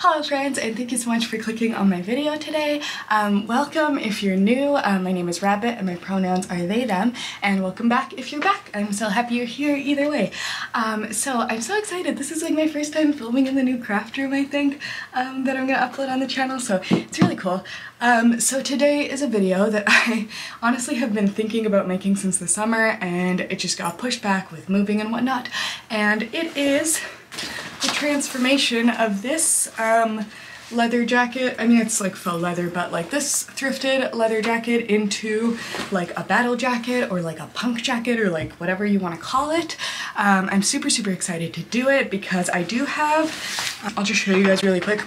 Hello friends and thank you so much for clicking on my video today. Um, welcome if you're new, um, my name is Rabbit and my pronouns are they, them, and welcome back if you're back. I'm so happy you're here either way. Um, so I'm so excited, this is like my first time filming in the new craft room I think um, that I'm gonna upload on the channel so it's really cool. Um, so today is a video that I honestly have been thinking about making since the summer and it just got pushed back with moving and whatnot and it is the transformation of this um, leather jacket. I mean, it's like faux leather, but like this thrifted leather jacket into like a battle jacket or like a punk jacket or like whatever you want to call it. Um, I'm super, super excited to do it because I do have, I'll just show you guys really quick.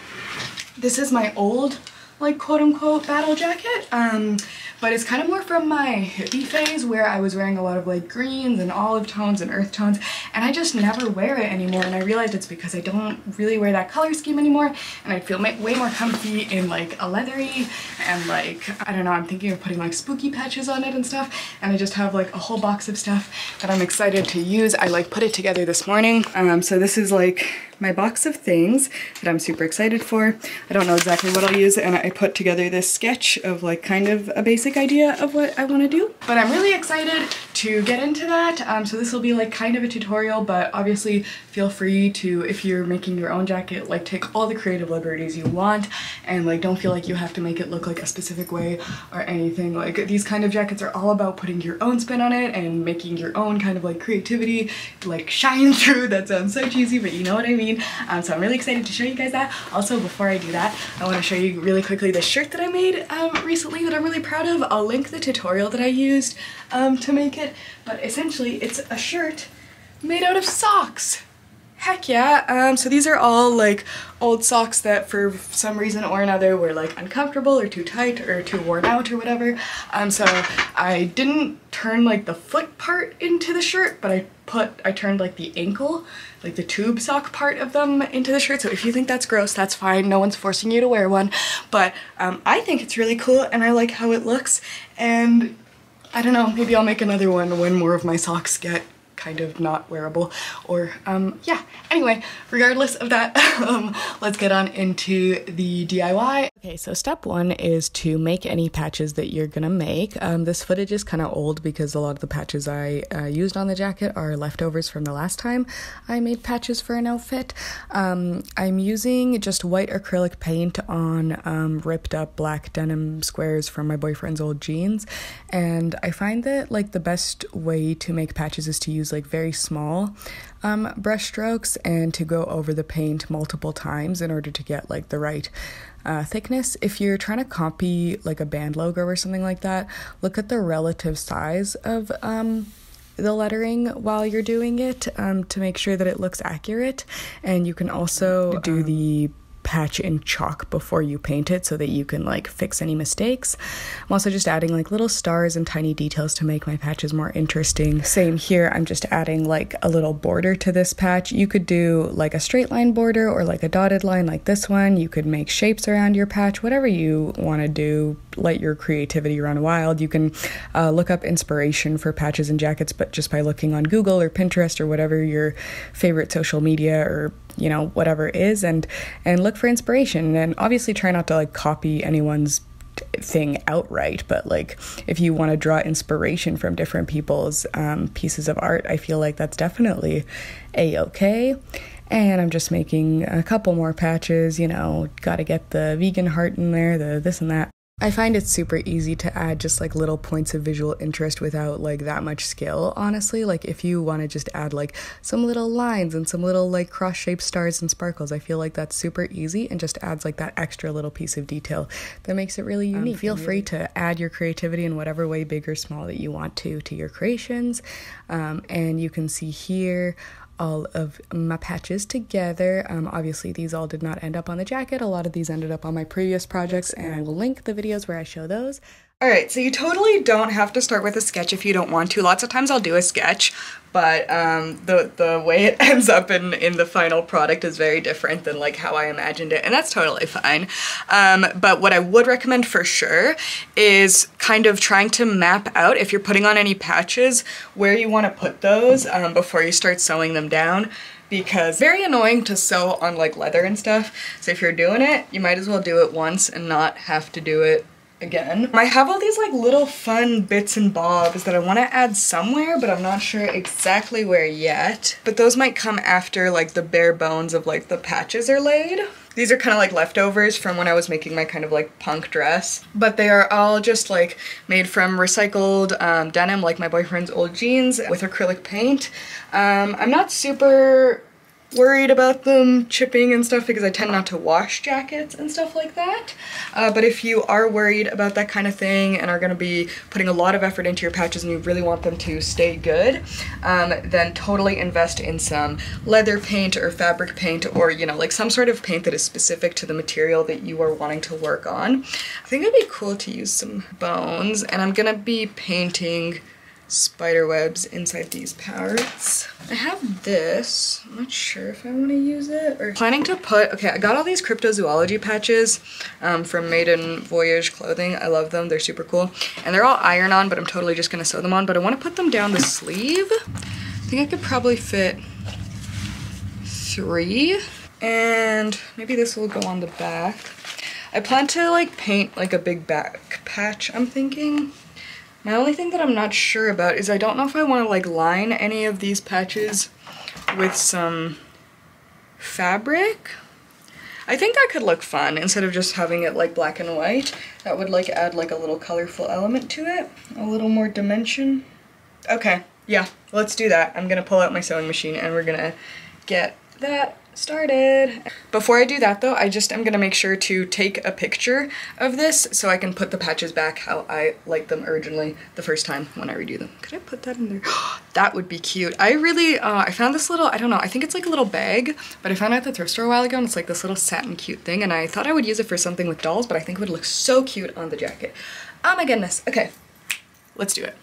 This is my old like quote unquote battle jacket. Um, but it's kind of more from my hippie phase where I was wearing a lot of like greens and olive tones and earth tones and I just never wear it anymore and I realized it's because I don't really wear that color scheme anymore and I feel way more comfy in like a leathery and like I don't know I'm thinking of putting like spooky patches on it and stuff and I just have like a whole box of stuff that I'm excited to use. I like put it together this morning um, so this is like my box of things that I'm super excited for. I don't know exactly what I'll use and I put together this sketch of like kind of a basic idea of what I want to do. But I'm really excited to get into that. Um, so this will be like kind of a tutorial but obviously feel free to, if you're making your own jacket, like take all the creative liberties you want and like don't feel like you have to make it look like a specific way or anything. Like these kind of jackets are all about putting your own spin on it and making your own kind of like creativity like shine through. That sounds so cheesy but you know what I mean. Um, so I'm really excited to show you guys that. Also, before I do that, I want to show you really quickly the shirt that I made um, recently that I'm really proud of. I'll link the tutorial that I used um, to make it, but essentially it's a shirt made out of socks. Heck yeah. Um, so these are all like old socks that for some reason or another were like uncomfortable or too tight or too worn out or whatever. Um, so I didn't turn like the foot part into the shirt, but I put, I turned like the ankle, like the tube sock part of them into the shirt. So if you think that's gross, that's fine. No one's forcing you to wear one. But um, I think it's really cool and I like how it looks. And I don't know, maybe I'll make another one when more of my socks get kind of not wearable or um yeah. Anyway regardless of that um let's get on into the DIY okay so step one is to make any patches that you're gonna make. Um this footage is kind of old because a lot of the patches I uh, used on the jacket are leftovers from the last time I made patches for an outfit. Um I'm using just white acrylic paint on um ripped up black denim squares from my boyfriend's old jeans. And I find that like the best way to make patches is to use like very small um, brush strokes and to go over the paint multiple times in order to get like the right uh, thickness. If you're trying to copy like a band logo or something like that, look at the relative size of um, the lettering while you're doing it um, to make sure that it looks accurate. And you can also do um, the patch in chalk before you paint it so that you can like fix any mistakes. I'm also just adding like little stars and tiny details to make my patches more interesting. Same here, I'm just adding like a little border to this patch. You could do like a straight line border or like a dotted line like this one. You could make shapes around your patch, whatever you want to do. Let your creativity run wild. You can uh, look up inspiration for patches and jackets, but just by looking on Google or Pinterest or whatever your favorite social media or you know whatever is and and look for inspiration. And obviously try not to like copy anyone's thing outright but like if you want to draw inspiration from different people's um, pieces of art i feel like that's definitely a-okay. And i'm just making a couple more patches you know gotta get the vegan heart in there the this and that I find it super easy to add just like little points of visual interest without like that much skill, honestly. Like if you want to just add like some little lines and some little like cross shaped stars and sparkles, I feel like that's super easy and just adds like that extra little piece of detail that makes it really um, unique. Um, feel free to add your creativity in whatever way, big or small, that you want to to your creations. Um, and you can see here all of my patches together. Um, obviously, these all did not end up on the jacket. A lot of these ended up on my previous projects, and I will link the videos where I show those. Alright, so you totally don't have to start with a sketch if you don't want to. Lots of times I'll do a sketch, but um, the, the way it ends up in, in the final product is very different than like how I imagined it, and that's totally fine. Um, but what I would recommend for sure is kind of trying to map out, if you're putting on any patches, where you want to put those um, before you start sewing them down because very annoying to sew on like leather and stuff. So if you're doing it, you might as well do it once and not have to do it again. I have all these like little fun bits and bobs that I want to add somewhere, but I'm not sure exactly where yet. But those might come after like the bare bones of like the patches are laid. These are kind of like leftovers from when I was making my kind of like punk dress. But they are all just like made from recycled um, denim, like my boyfriend's old jeans with acrylic paint. Um, I'm not super worried about them chipping and stuff because I tend not to wash jackets and stuff like that. Uh, but if you are worried about that kind of thing and are going to be putting a lot of effort into your patches and you really want them to stay good, um, then totally invest in some leather paint or fabric paint or, you know, like some sort of paint that is specific to the material that you are wanting to work on. I think it'd be cool to use some bones and I'm going to be painting spider webs inside these parrots. I have this. I'm not sure if I want to use it or planning to put, okay, I got all these cryptozoology patches um, from Maiden Voyage Clothing. I love them. They're super cool. And they're all iron on, but I'm totally just going to sew them on. But I want to put them down the sleeve. I think I could probably fit three. And maybe this will go on the back. I plan to like paint like a big back patch, I'm thinking. My only thing that I'm not sure about is I don't know if I want to like line any of these patches with some fabric. I think that could look fun instead of just having it like black and white. That would like add like a little colorful element to it, a little more dimension. Okay, yeah, let's do that. I'm gonna pull out my sewing machine and we're gonna get that started. Before I do that though, I just am gonna make sure to take a picture of this so I can put the patches back how I like them originally the first time when I redo them. Could I put that in there? that would be cute. I really, uh, I found this little, I don't know, I think it's like a little bag, but I found it at the thrift store a while ago and it's like this little satin cute thing and I thought I would use it for something with dolls, but I think it would look so cute on the jacket. Oh my goodness. Okay, let's do it.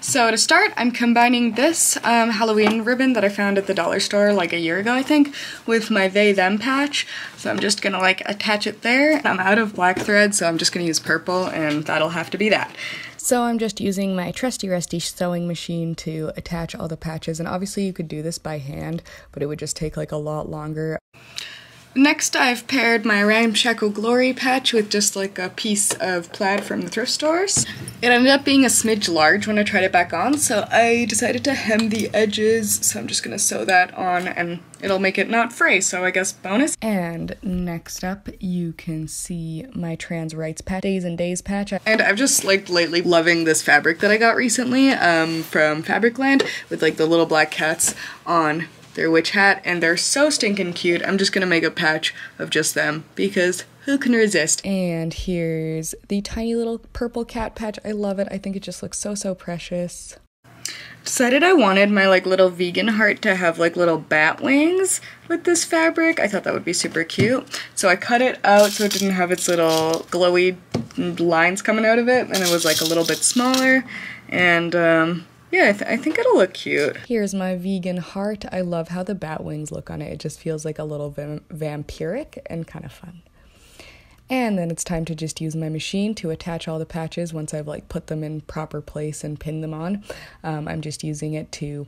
So to start, I'm combining this um, Halloween ribbon that I found at the dollar store like a year ago, I think, with my They Them patch. So I'm just gonna like attach it there. I'm out of black thread, so I'm just gonna use purple and that'll have to be that. So I'm just using my trusty rusty sewing machine to attach all the patches and obviously you could do this by hand, but it would just take like a lot longer. Next, I've paired my Ramshackle Glory patch with just like a piece of plaid from the thrift stores. It ended up being a smidge large when I tried it back on, so I decided to hem the edges, so I'm just gonna sew that on and it'll make it not fray, so I guess bonus. And next up, you can see my trans rights patch, Days N' Daze patch. And I've just like lately loving this fabric that I got recently um, from Fabricland with like the little black cats on their witch hat, and they're so stinking cute. I'm just gonna make a patch of just them because who can resist? And here's the tiny little purple cat patch. I love it. I think it just looks so, so precious. Decided I wanted my like little vegan heart to have like little bat wings with this fabric. I thought that would be super cute. So I cut it out so it didn't have its little glowy lines coming out of it and it was like a little bit smaller and um, yeah, I, th I, think it'll look cute. Here's my vegan heart. I love how the bat wings look on it. It just feels like a little vampiric and kind of fun. And then it's time to just use my machine to attach all the patches once I've like put them in proper place and pinned them on. Um, I'm just using it to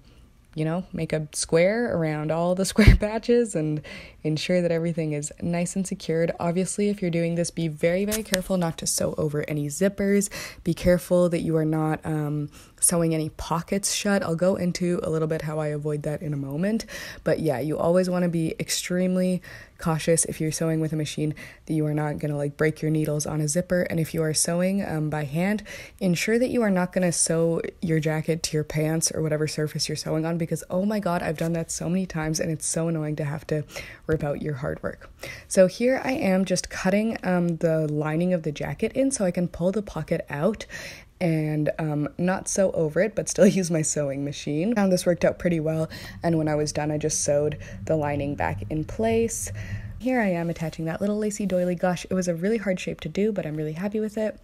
you know, make a square around all the square patches and ensure that everything is nice and secured. Obviously, if you're doing this, be very, very careful not to sew over any zippers. Be careful that you are not um, sewing any pockets shut. I'll go into a little bit how I avoid that in a moment. But yeah, you always want to be extremely cautious if you're sewing with a machine that you are not going to like break your needles on a zipper. And if you are sewing um, by hand, ensure that you are not going to sew your jacket to your pants or whatever surface you're sewing on because oh my god, I've done that so many times and it's so annoying to have to rip out your hard work. So here I am just cutting um, the lining of the jacket in so I can pull the pocket out and um, not sew over it, but still use my sewing machine. Found this worked out pretty well, and when I was done, I just sewed the lining back in place. Here I am attaching that little lacy doily. Gosh, it was a really hard shape to do, but I'm really happy with it.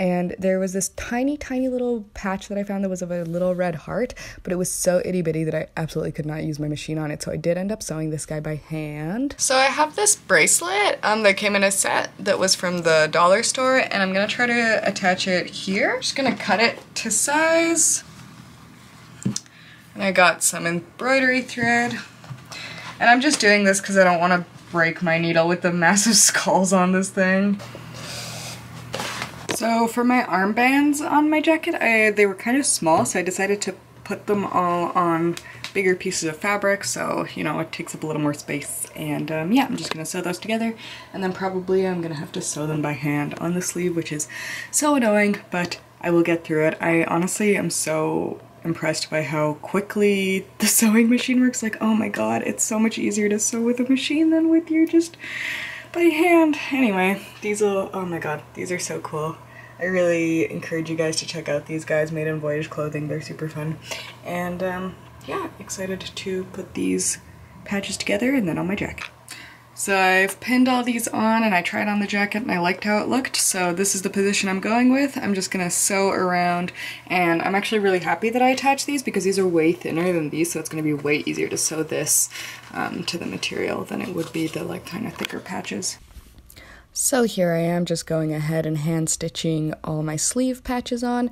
And there was this tiny, tiny little patch that I found that was of a little red heart, but it was so itty bitty that I absolutely could not use my machine on it. So I did end up sewing this guy by hand. So I have this bracelet um, that came in a set that was from the dollar store, and I'm gonna try to attach it here. Just gonna cut it to size. And I got some embroidery thread. And I'm just doing this because I don't want to break my needle with the massive skulls on this thing. So for my armbands on my jacket, I, they were kind of small, so I decided to put them all on bigger pieces of fabric, so, you know, it takes up a little more space. And um, yeah, I'm just gonna sew those together, and then probably I'm gonna have to sew them by hand on the sleeve, which is so annoying, but I will get through it. I honestly am so impressed by how quickly the sewing machine works. Like, oh my god, it's so much easier to sew with a machine than with your just by hand. Anyway, these will, oh my god, these are so cool. I really encourage you guys to check out these guys Maiden Voyage Clothing. They're super fun. And um, yeah, excited to put these patches together and then on my jacket. So I've pinned all these on and I tried on the jacket and I liked how it looked. So this is the position I'm going with. I'm just gonna sew around and I'm actually really happy that I attached these because these are way thinner than these. So it's gonna be way easier to sew this um, to the material than it would be the like kind of thicker patches. So here I am just going ahead and hand stitching all my sleeve patches on.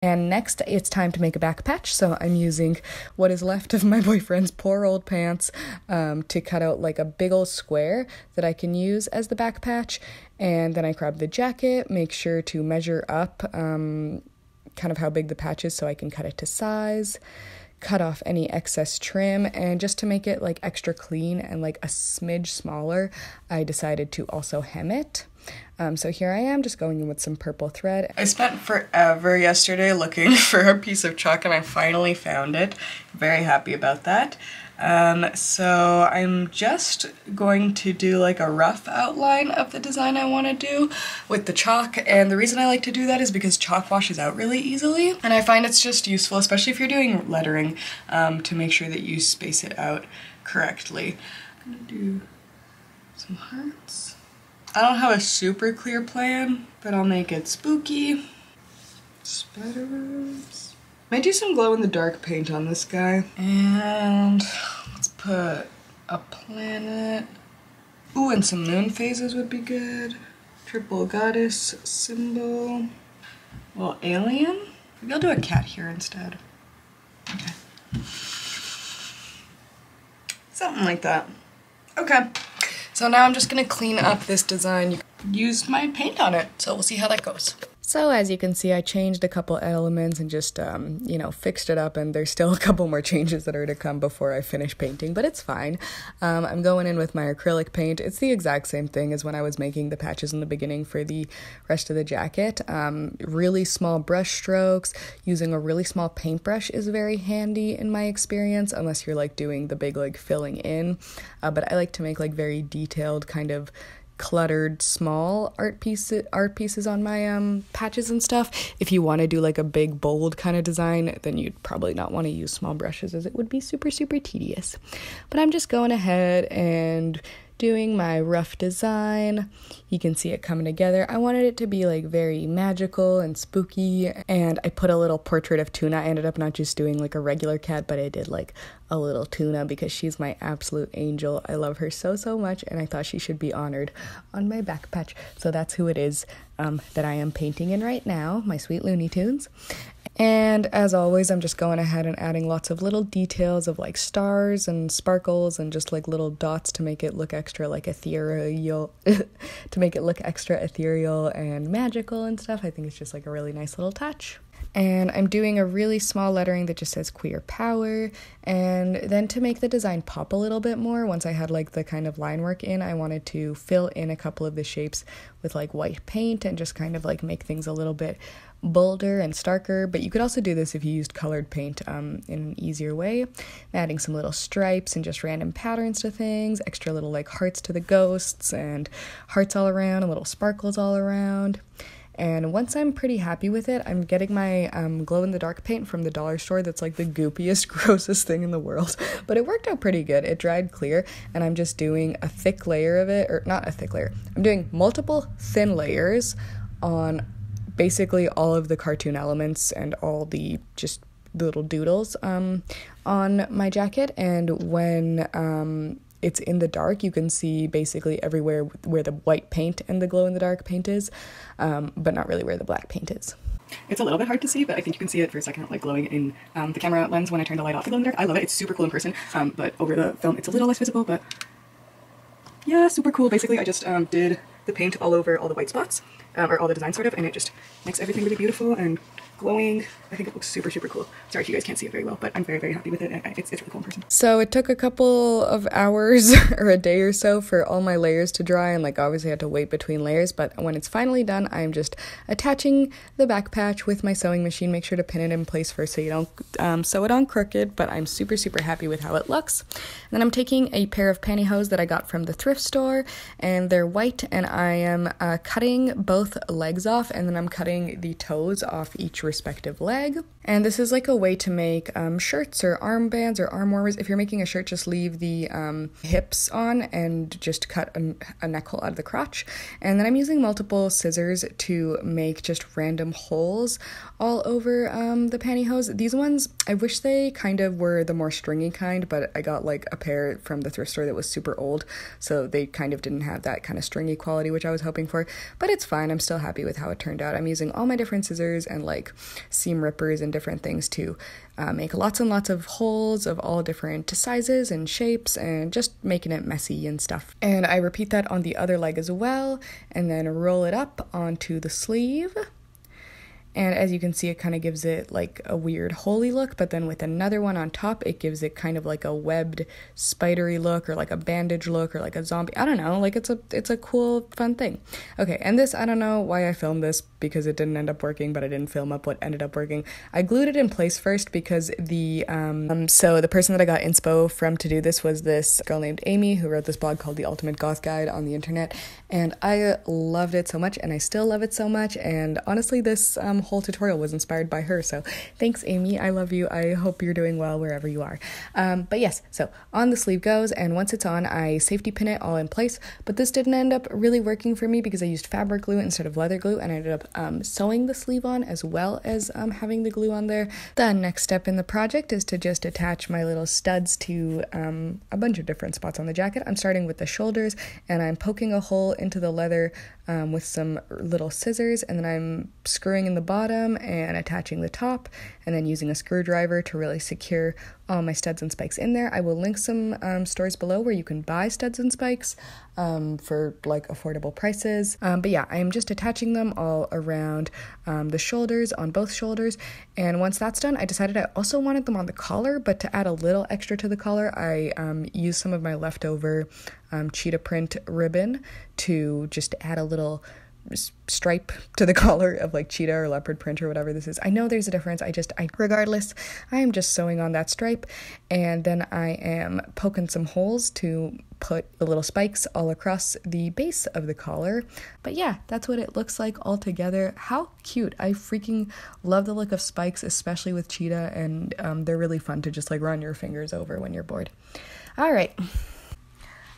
And next, it's time to make a back patch. So I'm using what is left of my boyfriend's poor old pants um, to cut out like a big old square that I can use as the back patch. And then I grab the jacket, make sure to measure up um, kind of how big the patch is so I can cut it to size cut off any excess trim and just to make it like extra clean and like a smidge smaller I decided to also hem it um, so here I am just going in with some purple thread. I spent forever yesterday looking for a piece of chalk and I finally found it. Very happy about that. Um, so I'm just going to do like a rough outline of the design I want to do with the chalk and the reason I like to do that is because chalk washes out really easily and I find it's just useful especially if you're doing lettering um, to make sure that you space it out correctly. I'm gonna do some hearts. I don't have a super clear plan but I'll make it spooky. Spider webs. Might do some glow in the dark paint on this guy. And let's put a planet. Ooh, and some moon phases would be good. Triple goddess symbol. Well, alien? Maybe I'll do a cat here instead. Okay. Something like that. Okay. So now I'm just gonna clean up this design. You used my paint on it, so we'll see how that goes. So as you can see, I changed a couple elements and just, um, you know, fixed it up and there's still a couple more changes that are to come before I finish painting, but it's fine. Um, I'm going in with my acrylic paint. It's the exact same thing as when I was making the patches in the beginning for the rest of the jacket. Um, really small brush strokes, using a really small paintbrush is very handy in my experience, unless you're like doing the big like filling in. Uh, but I like to make like very detailed kind of cluttered small art pieces art pieces on my um patches and stuff. If you want to do like a big bold kind of design, then you'd probably not want to use small brushes as it would be super super tedious. But I'm just going ahead and doing my rough design. You can see it coming together. I wanted it to be like very magical and spooky, and I put a little portrait of Tuna. I ended up not just doing like a regular cat, but I did like a little Tuna because she's my absolute angel. I love her so, so much, and I thought she should be honored on my back patch. So that's who it is um, that I am painting in right now, my sweet Looney Tunes. And as always, I'm just going ahead and adding lots of little details of like stars and sparkles and just like little dots to make it look extra like ethereal, to make it look extra ethereal and magical and stuff. I think it's just like a really nice little touch. And I'm doing a really small lettering that just says queer power. And then to make the design pop a little bit more, once I had like the kind of line work in, I wanted to fill in a couple of the shapes with like white paint and just kind of like make things a little bit bolder and starker, but you could also do this if you used colored paint um, in an easier way. Adding some little stripes and just random patterns to things, extra little like hearts to the ghosts, and hearts all around, and little sparkles all around. And once I'm pretty happy with it, I'm getting my um, glow in the dark paint from the dollar store that's like the goopiest, grossest thing in the world. But it worked out pretty good. It dried clear, and I'm just doing a thick layer of it, or not a thick layer, I'm doing multiple thin layers on basically all of the cartoon elements and all the just little doodles um, on my jacket. And when um, it's in the dark, you can see basically everywhere where the white paint and the glow in the dark paint is, um, but not really where the black paint is. It's a little bit hard to see, but I think you can see it for a second, like glowing in um, the camera lens when I turn the light off the glow in the dark. I love it. It's super cool in person, um, but over the film it's a little less visible, but yeah, super cool. Basically, I just um, did the paint all over all the white spots, um, or all the design sort of, and it just makes everything really beautiful and glowing. I think it looks super, super cool. Sorry if you guys can't see it very well, but I'm very, very happy with it. It's, it's really cool in person. So it took a couple of hours or a day or so for all my layers to dry, and like obviously I had to wait between layers, but when it's finally done, I'm just attaching the back patch with my sewing machine. Make sure to pin it in place first so you don't um, sew it on crooked, but I'm super, super happy with how it looks. And then I'm taking a pair of pantyhose that I got from the thrift store, and they're white, and I am uh, cutting both legs off, and then I'm cutting the toes off each respective leg. And this is like a way to make um, shirts or armbands or arm warmers. If you're making a shirt, just leave the um, hips on and just cut a, a neck hole out of the crotch. And then I'm using multiple scissors to make just random holes all over um, the pantyhose. These ones, I wish they kind of were the more stringy kind, but I got like a pair from the thrift store that was super old, so they kind of didn't have that kind of stringy quality, which I was hoping for. But it's fine. I'm still happy with how it turned out. I'm using all my different scissors and like seam rippers and different things to uh, make lots and lots of holes of all different sizes and shapes and just making it messy and stuff. And I repeat that on the other leg as well and then roll it up onto the sleeve. And as you can see, it kind of gives it like a weird holy look, but then with another one on top, it gives it kind of like a webbed, spidery look, or like a bandage look, or like a zombie. I don't know. Like it's a it's a cool, fun thing. Okay, and this I don't know why I filmed this because it didn't end up working, but I didn't film up what ended up working. I glued it in place first because the um, um so the person that I got inspo from to do this was this girl named Amy who wrote this blog called The Ultimate Goth Guide on the internet, and I loved it so much, and I still love it so much. And honestly, this um whole tutorial was inspired by her. So thanks, Amy. I love you. I hope you're doing well wherever you are. Um, but yes, so on the sleeve goes, and once it's on, I safety pin it all in place. But this didn't end up really working for me because I used fabric glue instead of leather glue, and I ended up um, sewing the sleeve on as well as um, having the glue on there. The next step in the project is to just attach my little studs to um, a bunch of different spots on the jacket. I'm starting with the shoulders, and I'm poking a hole into the leather um, with some little scissors, and then I'm screwing in the bottom and attaching the top, and then using a screwdriver to really secure all my studs and spikes in there. I will link some um, stores below where you can buy studs and spikes um, for like affordable prices. Um, but yeah, I am just attaching them all around um, the shoulders, on both shoulders. And once that's done, I decided I also wanted them on the collar, but to add a little extra to the collar, I um, used some of my leftover um, cheetah print ribbon to just add a little stripe to the collar of like cheetah or leopard print or whatever this is. I know there's a difference. I just I regardless, I am just sewing on that stripe and then I am poking some holes to put the little spikes all across the base of the collar. But yeah, that's what it looks like all together. How cute. I freaking love the look of spikes, especially with cheetah, and um, they're really fun to just like run your fingers over when you're bored. All right.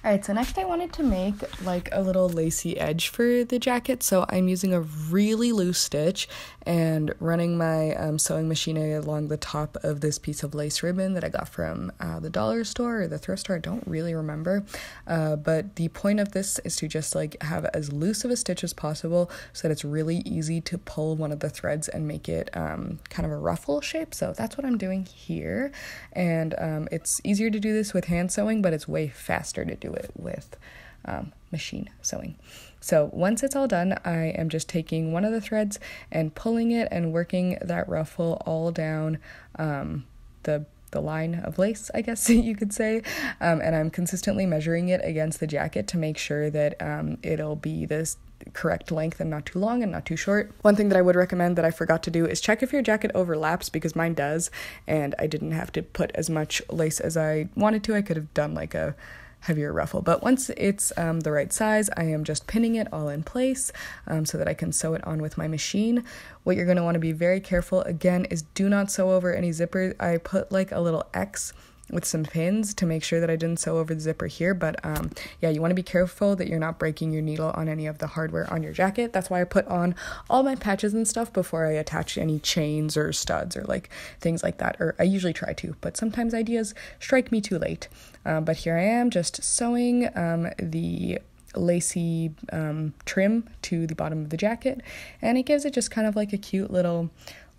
Alright, so next I wanted to make like a little lacy edge for the jacket. So I'm using a really loose stitch and running my um, sewing machine along the top of this piece of lace ribbon that I got from uh, the dollar store or the thrift store. I don't really remember. Uh, but the point of this is to just like have as loose of a stitch as possible so that it's really easy to pull one of the threads and make it um, kind of a ruffle shape. So that's what I'm doing here. And um, it's easier to do this with hand sewing, but it's way faster to do it with um, machine sewing. So once it's all done, I am just taking one of the threads and pulling it and working that ruffle all down um, the the line of lace, I guess you could say. Um, and I'm consistently measuring it against the jacket to make sure that um, it'll be this correct length and not too long and not too short. One thing that I would recommend that I forgot to do is check if your jacket overlaps because mine does, and I didn't have to put as much lace as I wanted to. I could have done like a heavier ruffle. But once it's um, the right size, I am just pinning it all in place um, so that I can sew it on with my machine. What you're going to want to be very careful again is do not sew over any zipper. I put like a little X with some pins to make sure that I didn't sew over the zipper here. But um, yeah, you want to be careful that you're not breaking your needle on any of the hardware on your jacket. That's why I put on all my patches and stuff before I attach any chains or studs or like things like that. Or I usually try to, but sometimes ideas strike me too late. Uh, but here I am just sewing um, the lacy um, trim to the bottom of the jacket, and it gives it just kind of like a cute little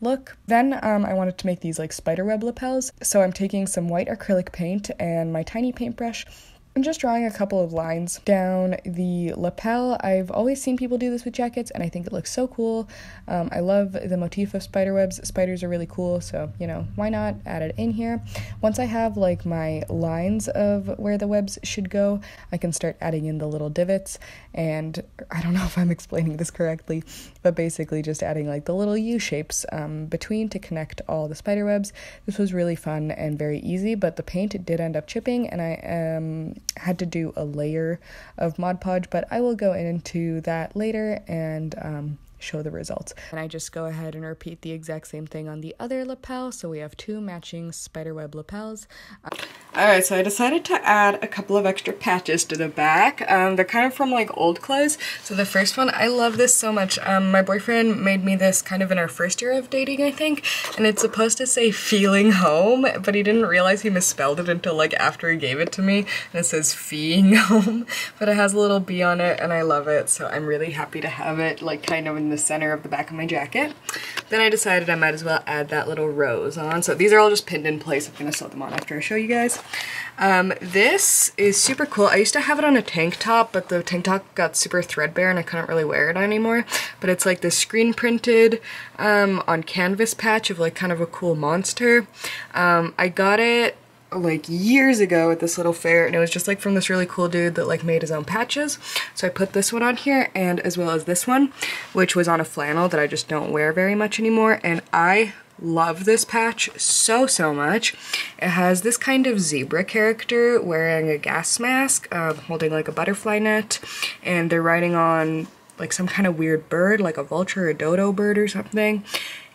look. Then um, I wanted to make these like spiderweb lapels, so I'm taking some white acrylic paint and my tiny paintbrush I'm just drawing a couple of lines down the lapel. I've always seen people do this with jackets, and I think it looks so cool. Um, I love the motif of spider webs. Spiders are really cool, so you know, why not add it in here? Once I have like my lines of where the webs should go, I can start adding in the little divots. And I don't know if I'm explaining this correctly, but basically just adding like the little U shapes um, between to connect all the spider webs. This was really fun and very easy, but the paint did end up chipping, and I um, had to do a layer of Mod Podge, but I will go into that later and um, show the results. And I just go ahead and repeat the exact same thing on the other lapel. So we have two matching spiderweb lapels. Alright, so I decided to add a couple of extra patches to the back. Um, they're kind of from like old clothes. So the first one, I love this so much. Um, my boyfriend made me this kind of in our first year of dating, I think. And it's supposed to say feeling home, but he didn't realize he misspelled it until like after he gave it to me. And it says feeing home, but it has a little bee on it and I love it. So I'm really happy to have it like kind of in the center of the back of my jacket. Then I decided I might as well add that little rose on. So these are all just pinned in place. I'm gonna sew them on after I show you guys. Um, this is super cool. I used to have it on a tank top, but the tank top got super threadbare and I couldn't really wear it anymore. But it's like this screen printed um, on canvas patch of like kind of a cool monster. Um, I got it like years ago at this little fair and it was just like from this really cool dude that like made his own patches so I put this one on here and as well as this one which was on a flannel that I just don't wear very much anymore and I love this patch so, so much. It has this kind of zebra character wearing a gas mask, uh, holding like a butterfly net, and they're riding on like some kind of weird bird, like a vulture or a dodo bird or something.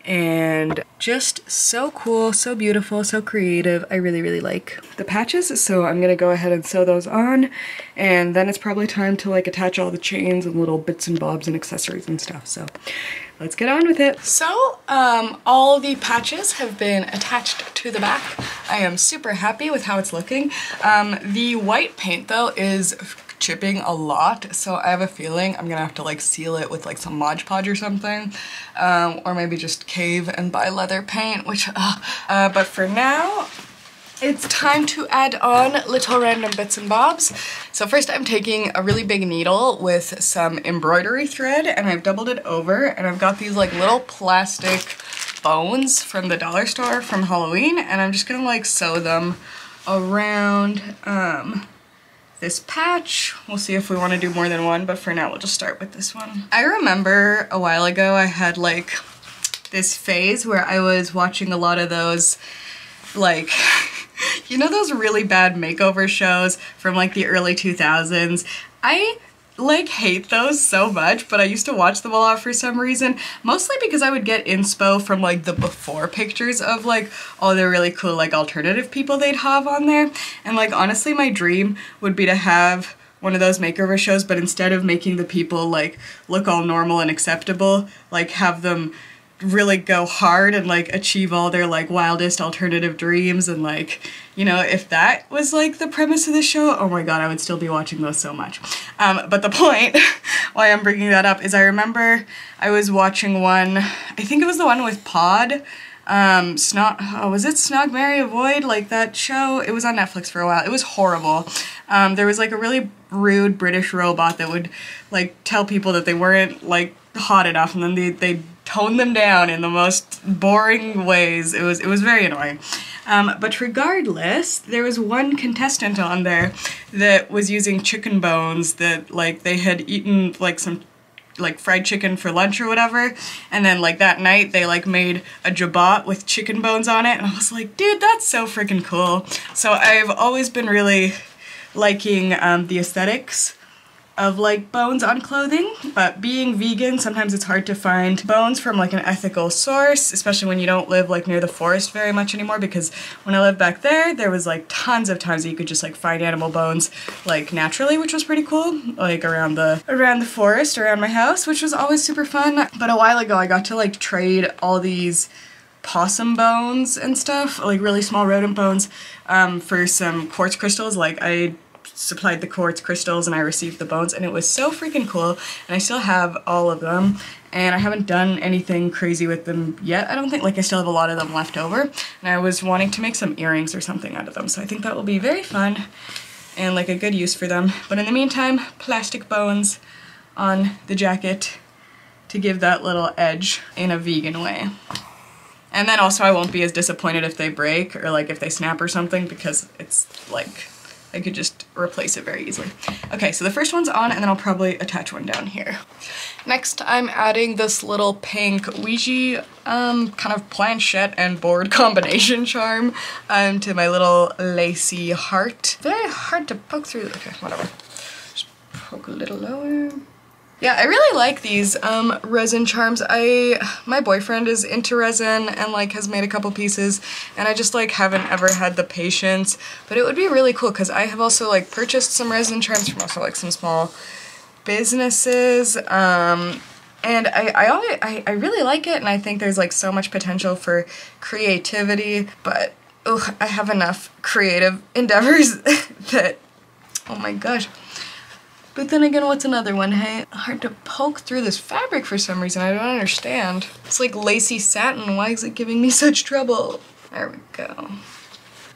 And just so cool, so beautiful, so creative. I really, really like the patches, so I'm gonna go ahead and sew those on, and then it's probably time to like attach all the chains and little bits and bobs and accessories and stuff, so let's get on with it. So, um, all the patches have been attached to the back. I am super happy with how it's looking. Um, the white paint though is chipping a lot, so I have a feeling I'm gonna have to like seal it with like some Mod Podge or something, um, or maybe just cave and buy leather paint, which, uh, uh, but for now, it's time to add on little random bits and bobs. So first I'm taking a really big needle with some embroidery thread and I've doubled it over and I've got these like little plastic bones from the dollar store from Halloween and I'm just gonna like sew them around um, this patch. We'll see if we want to do more than one, but for now we'll just start with this one. I remember a while ago I had like this phase where I was watching a lot of those like you know those really bad makeover shows from like the early 2000s? I like hate those so much, but I used to watch them a lot for some reason. Mostly because I would get inspo from like the before pictures of like all the really cool like alternative people they'd have on there. And like honestly my dream would be to have one of those makeover shows, but instead of making the people like look all normal and acceptable, like have them really go hard and like achieve all their like wildest alternative dreams and like you know if that was like the premise of the show oh my god i would still be watching those so much um, but the point why i'm bringing that up is i remember i was watching one i think it was the one with pod um, Snog, oh, was it Snog Marry, Avoid? Like that show? It was on Netflix for a while. It was horrible. Um, there was like a really rude British robot that would like tell people that they weren't like hot enough and then they, they'd tone them down in the most boring ways. It was it was very annoying. Um, but regardless, there was one contestant on there that was using chicken bones that like they had eaten like some like fried chicken for lunch or whatever and then like that night they like made a jabot with chicken bones on it and I was like dude that's so freaking cool so I've always been really liking um, the aesthetics of like bones on clothing, but being vegan, sometimes it's hard to find bones from like an ethical source, especially when you don't live like near the forest very much anymore because when I lived back there, there was like tons of times that you could just like find animal bones like naturally, which was pretty cool, like around the around the forest, around my house, which was always super fun. But a while ago, I got to like trade all these possum bones and stuff, like really small rodent bones, um, for some quartz crystals. Like I supplied the quartz crystals and I received the bones and it was so freaking cool and I still have all of them and I haven't done anything crazy with them yet. I don't think, like I still have a lot of them left over and I was wanting to make some earrings or something out of them so I think that will be very fun and like a good use for them. But in the meantime, plastic bones on the jacket to give that little edge in a vegan way. And then also I won't be as disappointed if they break or like if they snap or something because it's like I could just replace it very easily. Okay, so the first one's on and then I'll probably attach one down here. Next, I'm adding this little pink Ouija um, kind of planchette and board combination charm um, to my little lacy heart. Very hard to poke through. Okay, whatever. Just poke a little lower. Yeah, I really like these um, resin charms. I, my boyfriend is into resin and like has made a couple pieces and I just like haven't ever had the patience, but it would be really cool because I have also like purchased some resin charms from also like some small businesses um, and I, I, always, I, I really like it and I think there's like so much potential for creativity, but ugh, I have enough creative endeavors that, oh my gosh. But then again, what's another one, hey? Hard to poke through this fabric for some reason, I don't understand. It's like lacy satin, why is it giving me such trouble? There we go.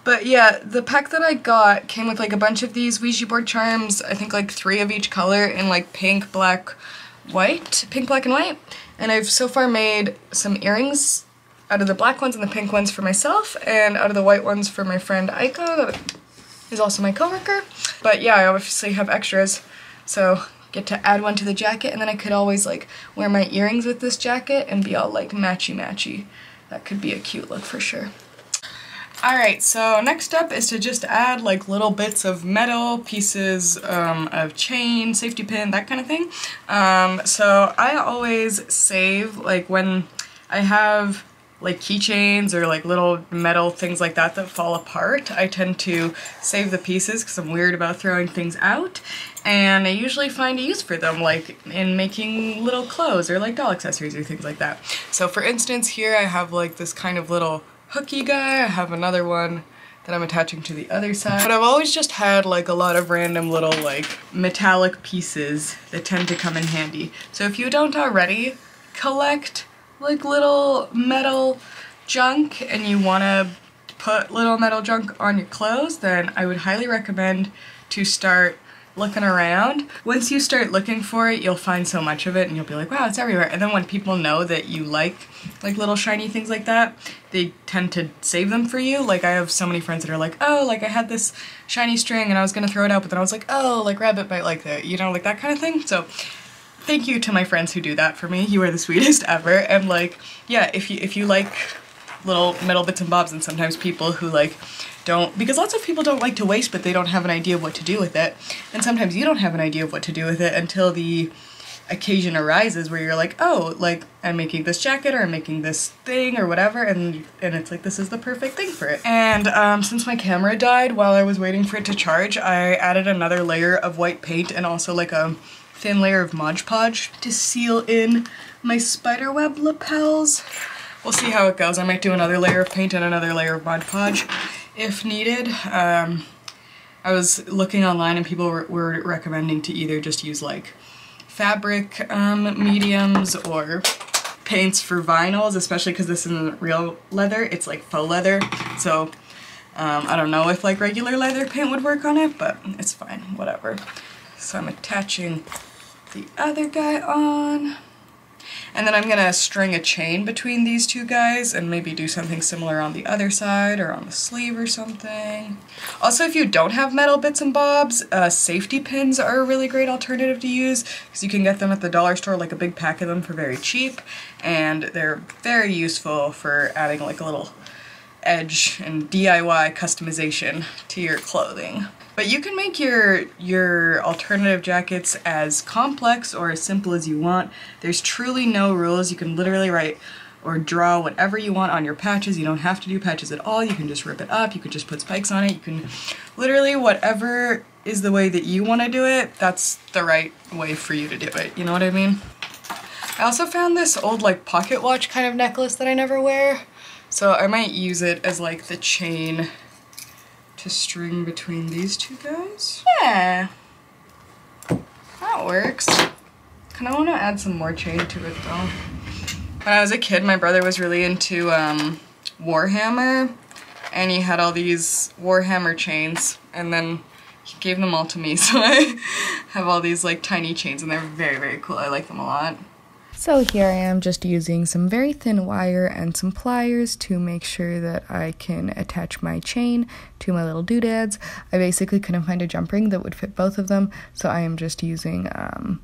But yeah, the pack that I got came with like a bunch of these Ouija board charms, I think like three of each color in like pink, black, white, pink, black, and white. And I've so far made some earrings out of the black ones and the pink ones for myself, and out of the white ones for my friend Aiko, that is also my coworker. But yeah, I obviously have extras. So get to add one to the jacket and then I could always like wear my earrings with this jacket and be all like matchy matchy. That could be a cute look for sure. Alright, so next up is to just add like little bits of metal, pieces um, of chain, safety pin, that kind of thing. Um, so I always save like when I have like keychains or like little metal things like that that fall apart, I tend to save the pieces because I'm weird about throwing things out and I usually find a use for them like in making little clothes or like doll accessories or things like that. So for instance here I have like this kind of little hooky guy, I have another one that I'm attaching to the other side. But I've always just had like a lot of random little like metallic pieces that tend to come in handy. So if you don't already collect like little metal junk and you want to put little metal junk on your clothes, then I would highly recommend to start looking around. Once you start looking for it, you'll find so much of it and you'll be like, wow, it's everywhere. And then when people know that you like like little shiny things like that, they tend to save them for you. Like I have so many friends that are like, oh, like I had this shiny string and I was gonna throw it out, but then I was like, oh, like rabbit might like that, you know, like that kind of thing. So thank you to my friends who do that for me. You are the sweetest ever. And like, yeah, if you if you like little metal bits and bobs and sometimes people who like don't because lots of people don't like to waste but they don't have an idea of what to do with it and sometimes you don't have an idea of what to do with it until the occasion arises where you're like oh like I'm making this jacket or I'm making this thing or whatever and and it's like this is the perfect thing for it and um, since my camera died while I was waiting for it to charge I added another layer of white paint and also like a thin layer of Mod Podge to seal in my spiderweb lapels we'll see how it goes I might do another layer of paint and another layer of Mod Podge if needed. Um, I was looking online and people were, were, recommending to either just use like fabric um, mediums or paints for vinyls, especially because this isn't real leather, it's like faux leather. So um, I don't know if like regular leather paint would work on it, but it's fine, whatever. So I'm attaching the other guy on. And then I'm gonna string a chain between these two guys and maybe do something similar on the other side or on the sleeve or something. Also, if you don't have metal bits and bobs, uh, safety pins are a really great alternative to use because you can get them at the dollar store, like a big pack of them for very cheap. And they're very useful for adding like a little edge and DIY customization to your clothing. But you can make your your alternative jackets as complex or as simple as you want. There's truly no rules. You can literally write or draw whatever you want on your patches. You don't have to do patches at all. You can just rip it up. You can just put spikes on it. You can literally whatever is the way that you want to do it, that's the right way for you to do it. You know what I mean? I also found this old like pocket watch kind of necklace that I never wear. So I might use it as like the chain to string between these two guys. Yeah. That works. Kind of want to add some more chain to it though. When I was a kid, my brother was really into um, Warhammer and he had all these Warhammer chains and then he gave them all to me so I have all these like tiny chains and they're very very cool. I like them a lot. So here I am just using some very thin wire and some pliers to make sure that I can attach my chain to my little doodads. I basically couldn't find a jump ring that would fit both of them so I am just using um,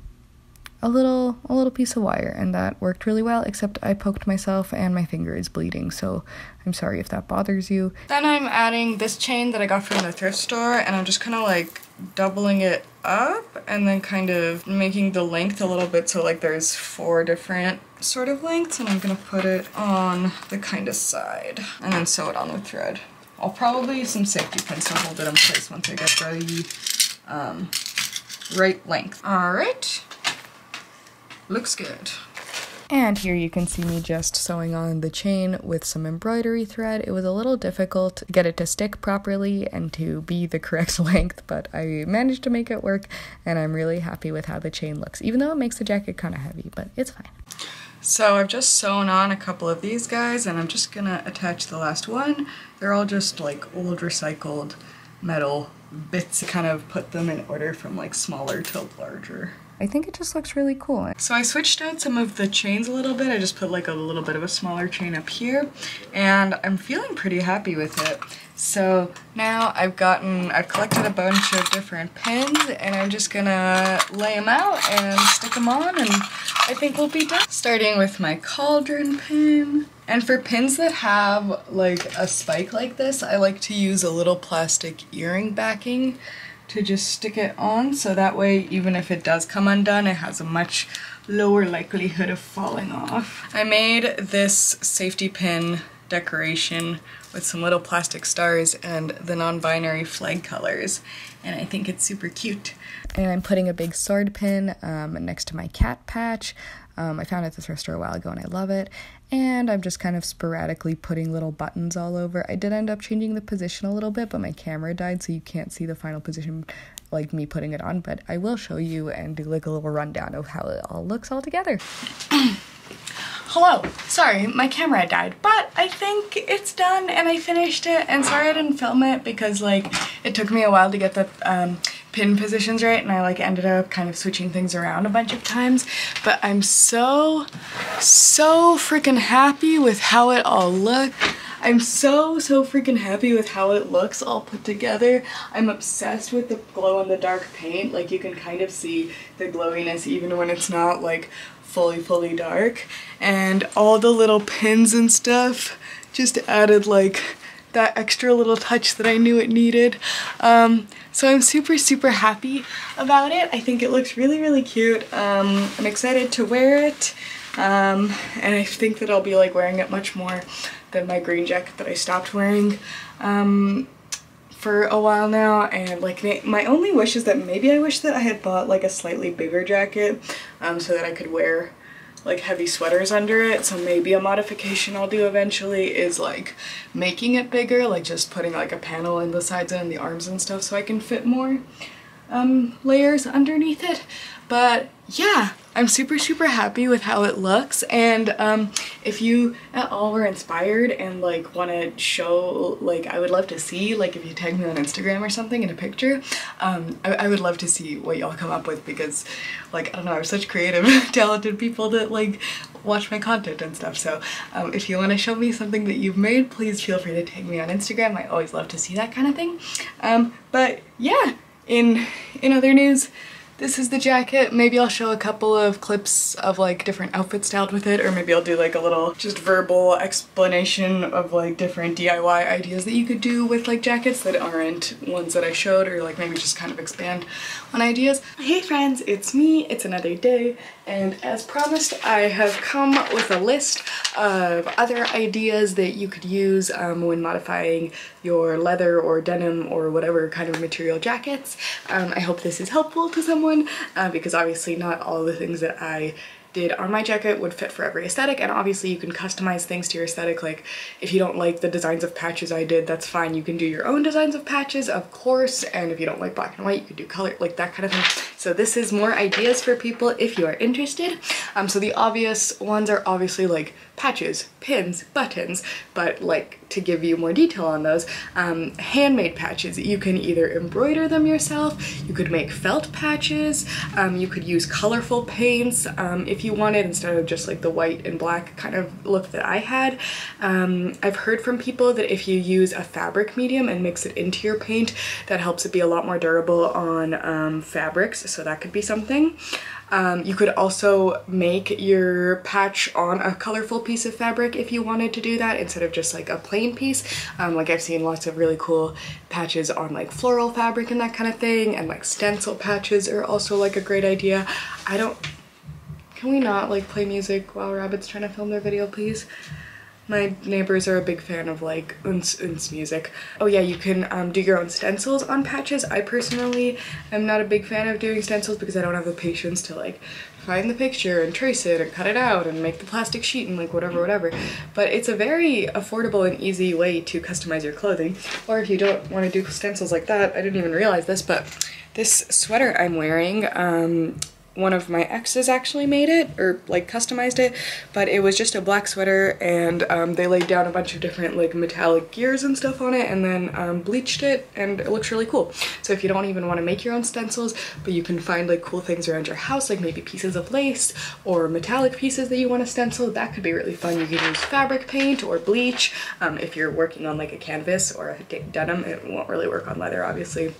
a little a little piece of wire and that worked really well except I poked myself and my finger is bleeding so I'm sorry if that bothers you. Then I'm adding this chain that I got from the thrift store and I'm just kind of like doubling it up and then kind of making the length a little bit so like there's four different sort of lengths and I'm gonna put it on the kind of side and then sew it on with thread. I'll probably use some safety pins to hold it in place once I get the um, right length. All right, looks good. And here you can see me just sewing on the chain with some embroidery thread. It was a little difficult to get it to stick properly and to be the correct length, but I managed to make it work and I'm really happy with how the chain looks, even though it makes the jacket kind of heavy, but it's fine. So I've just sewn on a couple of these guys and I'm just gonna attach the last one. They're all just like old recycled metal bits, to kind of put them in order from like smaller to larger. I think it just looks really cool. So I switched out some of the chains a little bit. I just put like a little bit of a smaller chain up here and I'm feeling pretty happy with it. So now I've gotten, I've collected a bunch of different pins and I'm just gonna lay them out and stick them on and I think we'll be done. Starting with my cauldron pin. And for pins that have like a spike like this, I like to use a little plastic earring backing to just stick it on so that way even if it does come undone it has a much lower likelihood of falling off. I made this safety pin decoration with some little plastic stars and the non-binary flag colors and I think it's super cute. And I'm putting a big sword pin um, next to my cat patch. Um, I found it at the thrift store a while ago and I love it and I'm just kind of sporadically putting little buttons all over. I did end up changing the position a little bit, but my camera died, so you can't see the final position like me putting it on, but I will show you and do like a little rundown of how it all looks all together. Hello, sorry, my camera died, but I think it's done and I finished it, and sorry I didn't film it because like it took me a while to get the um, pin positions right and I like ended up kind of switching things around a bunch of times. But I'm so so freaking happy with how it all looked I'm so so freaking happy with how it looks all put together. I'm obsessed with the glow in the dark paint. Like you can kind of see the glowiness even when it's not like fully fully dark and all the little pins and stuff just added like that extra little touch that I knew it needed. Um, so I'm super, super happy about it. I think it looks really, really cute. Um, I'm excited to wear it. Um, and I think that I'll be like wearing it much more than my green jacket that I stopped wearing um, for a while now. And like my only wish is that maybe I wish that I had bought like a slightly bigger jacket um, so that I could wear like heavy sweaters under it so maybe a modification I'll do eventually is like making it bigger like just putting like a panel in the sides and the arms and stuff so I can fit more um, layers underneath it but yeah I'm super super happy with how it looks. And um, if you at all were inspired and like want to show like I would love to see like if you tag me on Instagram or something in a picture um, I, I would love to see what y'all come up with because like I don't know I'm such creative talented people that like watch my content and stuff. So um, if you want to show me something that you've made please feel free to tag me on Instagram. I always love to see that kind of thing. Um, but yeah in in other news this is the jacket. Maybe I'll show a couple of clips of like different outfits styled with it or maybe I'll do like a little just verbal explanation of like different DIY ideas that you could do with like jackets that aren't ones that I showed or like maybe just kind of expand on ideas. Hey friends, it's me, it's another day and as promised I have come with a list of other ideas that you could use um, when modifying your leather or denim or whatever kind of material jackets. Um, I hope this is helpful to someone uh, because obviously not all the things that I did on my jacket would fit for every aesthetic. And obviously you can customize things to your aesthetic. Like if you don't like the designs of patches I did that's fine. You can do your own designs of patches of course. And if you don't like black and white you could do color like that kind of thing so this is more ideas for people if you are interested um so the obvious ones are obviously like patches, pins, buttons, but like to give you more detail on those, um, handmade patches. You can either embroider them yourself, you could make felt patches, um, you could use colorful paints um, if you wanted instead of just like the white and black kind of look that I had. Um, I've heard from people that if you use a fabric medium and mix it into your paint, that helps it be a lot more durable on um, fabrics, so that could be something. Um, you could also make your patch on a colorful piece of fabric if you wanted to do that instead of just like a plain piece. Um, like I've seen lots of really cool patches on like floral fabric and that kind of thing and like stencil patches are also like a great idea. I don't, can we not like play music while Rabbit's trying to film their video please? My neighbors are a big fan of like uns, music. Oh yeah, you can um, do your own stencils on patches. I personally am not a big fan of doing stencils because I don't have the patience to like find the picture and trace it and cut it out and make the plastic sheet and like whatever whatever but it's a very affordable and easy way to customize your clothing or if you don't want to do stencils like that I didn't even realize this but this sweater I'm wearing um, one of my exes actually made it or like customized it but it was just a black sweater and um, they laid down a bunch of different like metallic gears and stuff on it and then um, bleached it and it looks really cool. So if you don't even want to make your own stencils but you can find like cool things around your house like maybe pieces of lace or metallic pieces that you want to stencil that could be really fun. You can use fabric paint or bleach um, if you're working on like a canvas or a denim it won't really work on leather obviously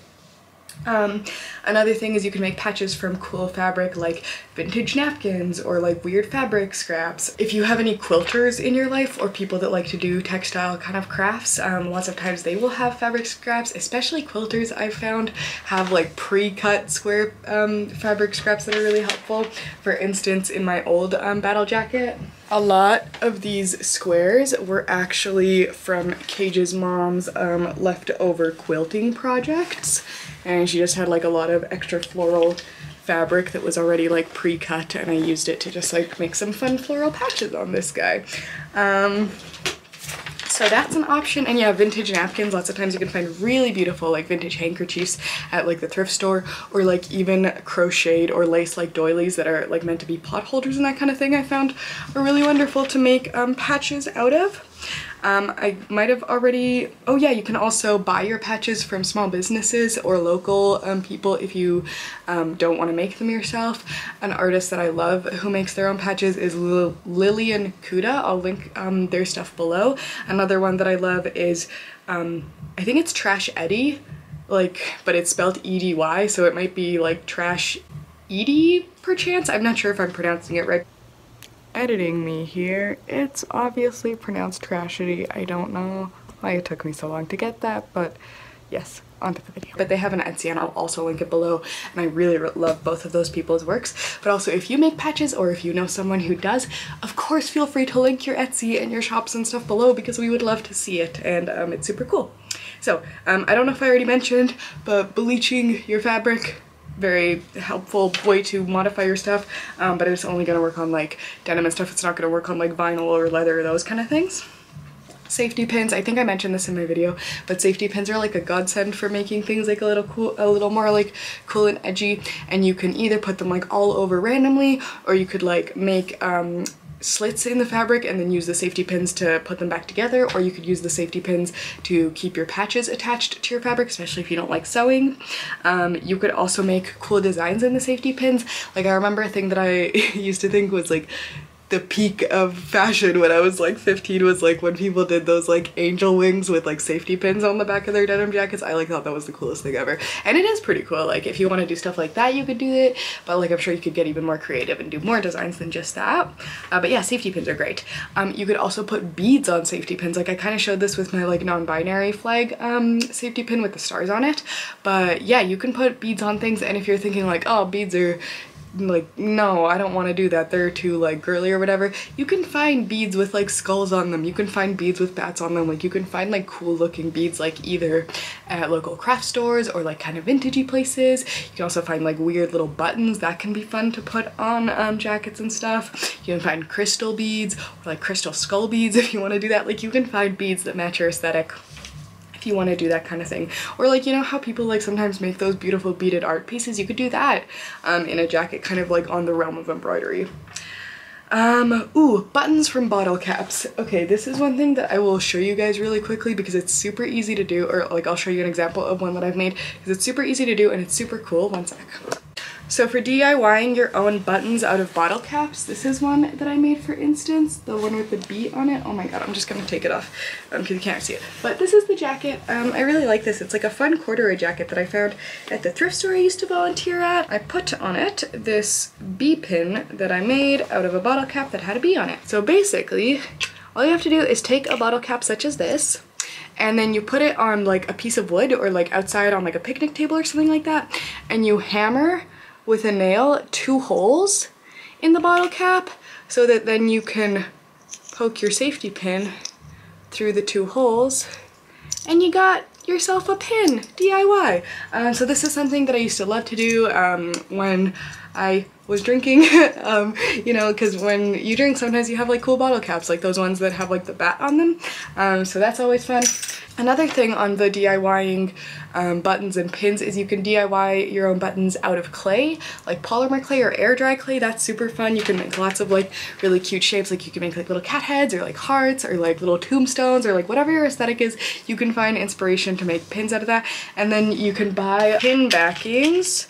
um, another thing is you can make patches from cool fabric like vintage napkins or like weird fabric scraps. If you have any quilters in your life or people that like to do textile kind of crafts, um, lots of times they will have fabric scraps, especially quilters I've found have like pre-cut square um, fabric scraps that are really helpful. For instance, in my old um, battle jacket, a lot of these squares were actually from Cage's mom's um, leftover quilting projects and she just had like a lot of extra floral fabric that was already like pre-cut and I used it to just like make some fun floral patches on this guy. Um, so that's an option and yeah vintage napkins lots of times you can find really beautiful like vintage handkerchiefs at like the thrift store or like even crocheted or lace like doilies that are like meant to be pot holders and that kind of thing I found are really wonderful to make um, patches out of. Um, I might have already, oh yeah, you can also buy your patches from small businesses or local um, people if you um, don't want to make them yourself. An artist that I love who makes their own patches is Lil Lillian Cuda. I'll link um, their stuff below. Another one that I love is, um, I think it's Trash Eddie, like, but it's spelled E-D-Y, so it might be like Trash Edie perchance. I'm not sure if I'm pronouncing it right editing me here. It's obviously pronounced tragedy. I don't know why it took me so long to get that, but yes, onto the video. But they have an Etsy and I'll also link it below and I really love both of those people's works. But also if you make patches or if you know someone who does, of course feel free to link your Etsy and your shops and stuff below because we would love to see it and um, it's super cool. So um, I don't know if I already mentioned, but bleaching your fabric very helpful way to modify your stuff, um, but it's only gonna work on like denim and stuff. It's not gonna work on like vinyl or leather or those kind of things. Safety pins, I think I mentioned this in my video, but safety pins are like a godsend for making things like a little cool, a little more like cool and edgy. And you can either put them like all over randomly, or you could like make um, slits in the fabric and then use the safety pins to put them back together or you could use the safety pins to keep your patches attached to your fabric especially if you don't like sewing. Um, you could also make cool designs in the safety pins. Like I remember a thing that I used to think was like the peak of fashion when I was like 15 was like when people did those like angel wings with like safety pins on the back of their denim jackets. I like thought that was the coolest thing ever. And it is pretty cool. Like if you want to do stuff like that, you could do it. But like I'm sure you could get even more creative and do more designs than just that. Uh, but yeah, safety pins are great. Um, you could also put beads on safety pins. Like I kind of showed this with my like non-binary flag um, safety pin with the stars on it. But yeah, you can put beads on things. And if you're thinking like, oh, beads are like no I don't want to do that they're too like girly or whatever. You can find beads with like skulls on them. You can find beads with bats on them. Like you can find like cool looking beads like either at local craft stores or like kind of vintagey places. You can also find like weird little buttons that can be fun to put on um, jackets and stuff. You can find crystal beads or like crystal skull beads if you want to do that. Like you can find beads that match your aesthetic if you want to do that kind of thing. Or like, you know how people like sometimes make those beautiful beaded art pieces? You could do that um, in a jacket kind of like on the realm of embroidery. Um, ooh, buttons from bottle caps. Okay, this is one thing that I will show you guys really quickly because it's super easy to do, or like I'll show you an example of one that I've made because it's super easy to do and it's super cool. One sec. So for DIYing your own buttons out of bottle caps, this is one that I made for instance, the one with the beat on it. Oh my god, I'm just gonna take it off because um, you can't see it. But this is the jacket. Um, I really like this. It's like a fun corduroy jacket that I found at the thrift store I used to volunteer at. I put on it this bee pin that I made out of a bottle cap that had a bee on it. So basically, all you have to do is take a bottle cap such as this, and then you put it on like a piece of wood or like outside on like a picnic table or something like that, and you hammer with a nail two holes in the bottle cap so that then you can poke your safety pin through the two holes and you got yourself a pin DIY. Uh, so this is something that I used to love to do um, when I was drinking, um, you know, because when you drink sometimes you have like cool bottle caps like those ones that have like the bat on them. Um, so that's always fun. Another thing on the DIYing um, buttons and pins is you can DIY your own buttons out of clay, like polymer clay or air dry clay. That's super fun. You can make lots of like really cute shapes. Like you can make like little cat heads or like hearts or like little tombstones or like whatever your aesthetic is. You can find inspiration to make pins out of that. And then you can buy pin backings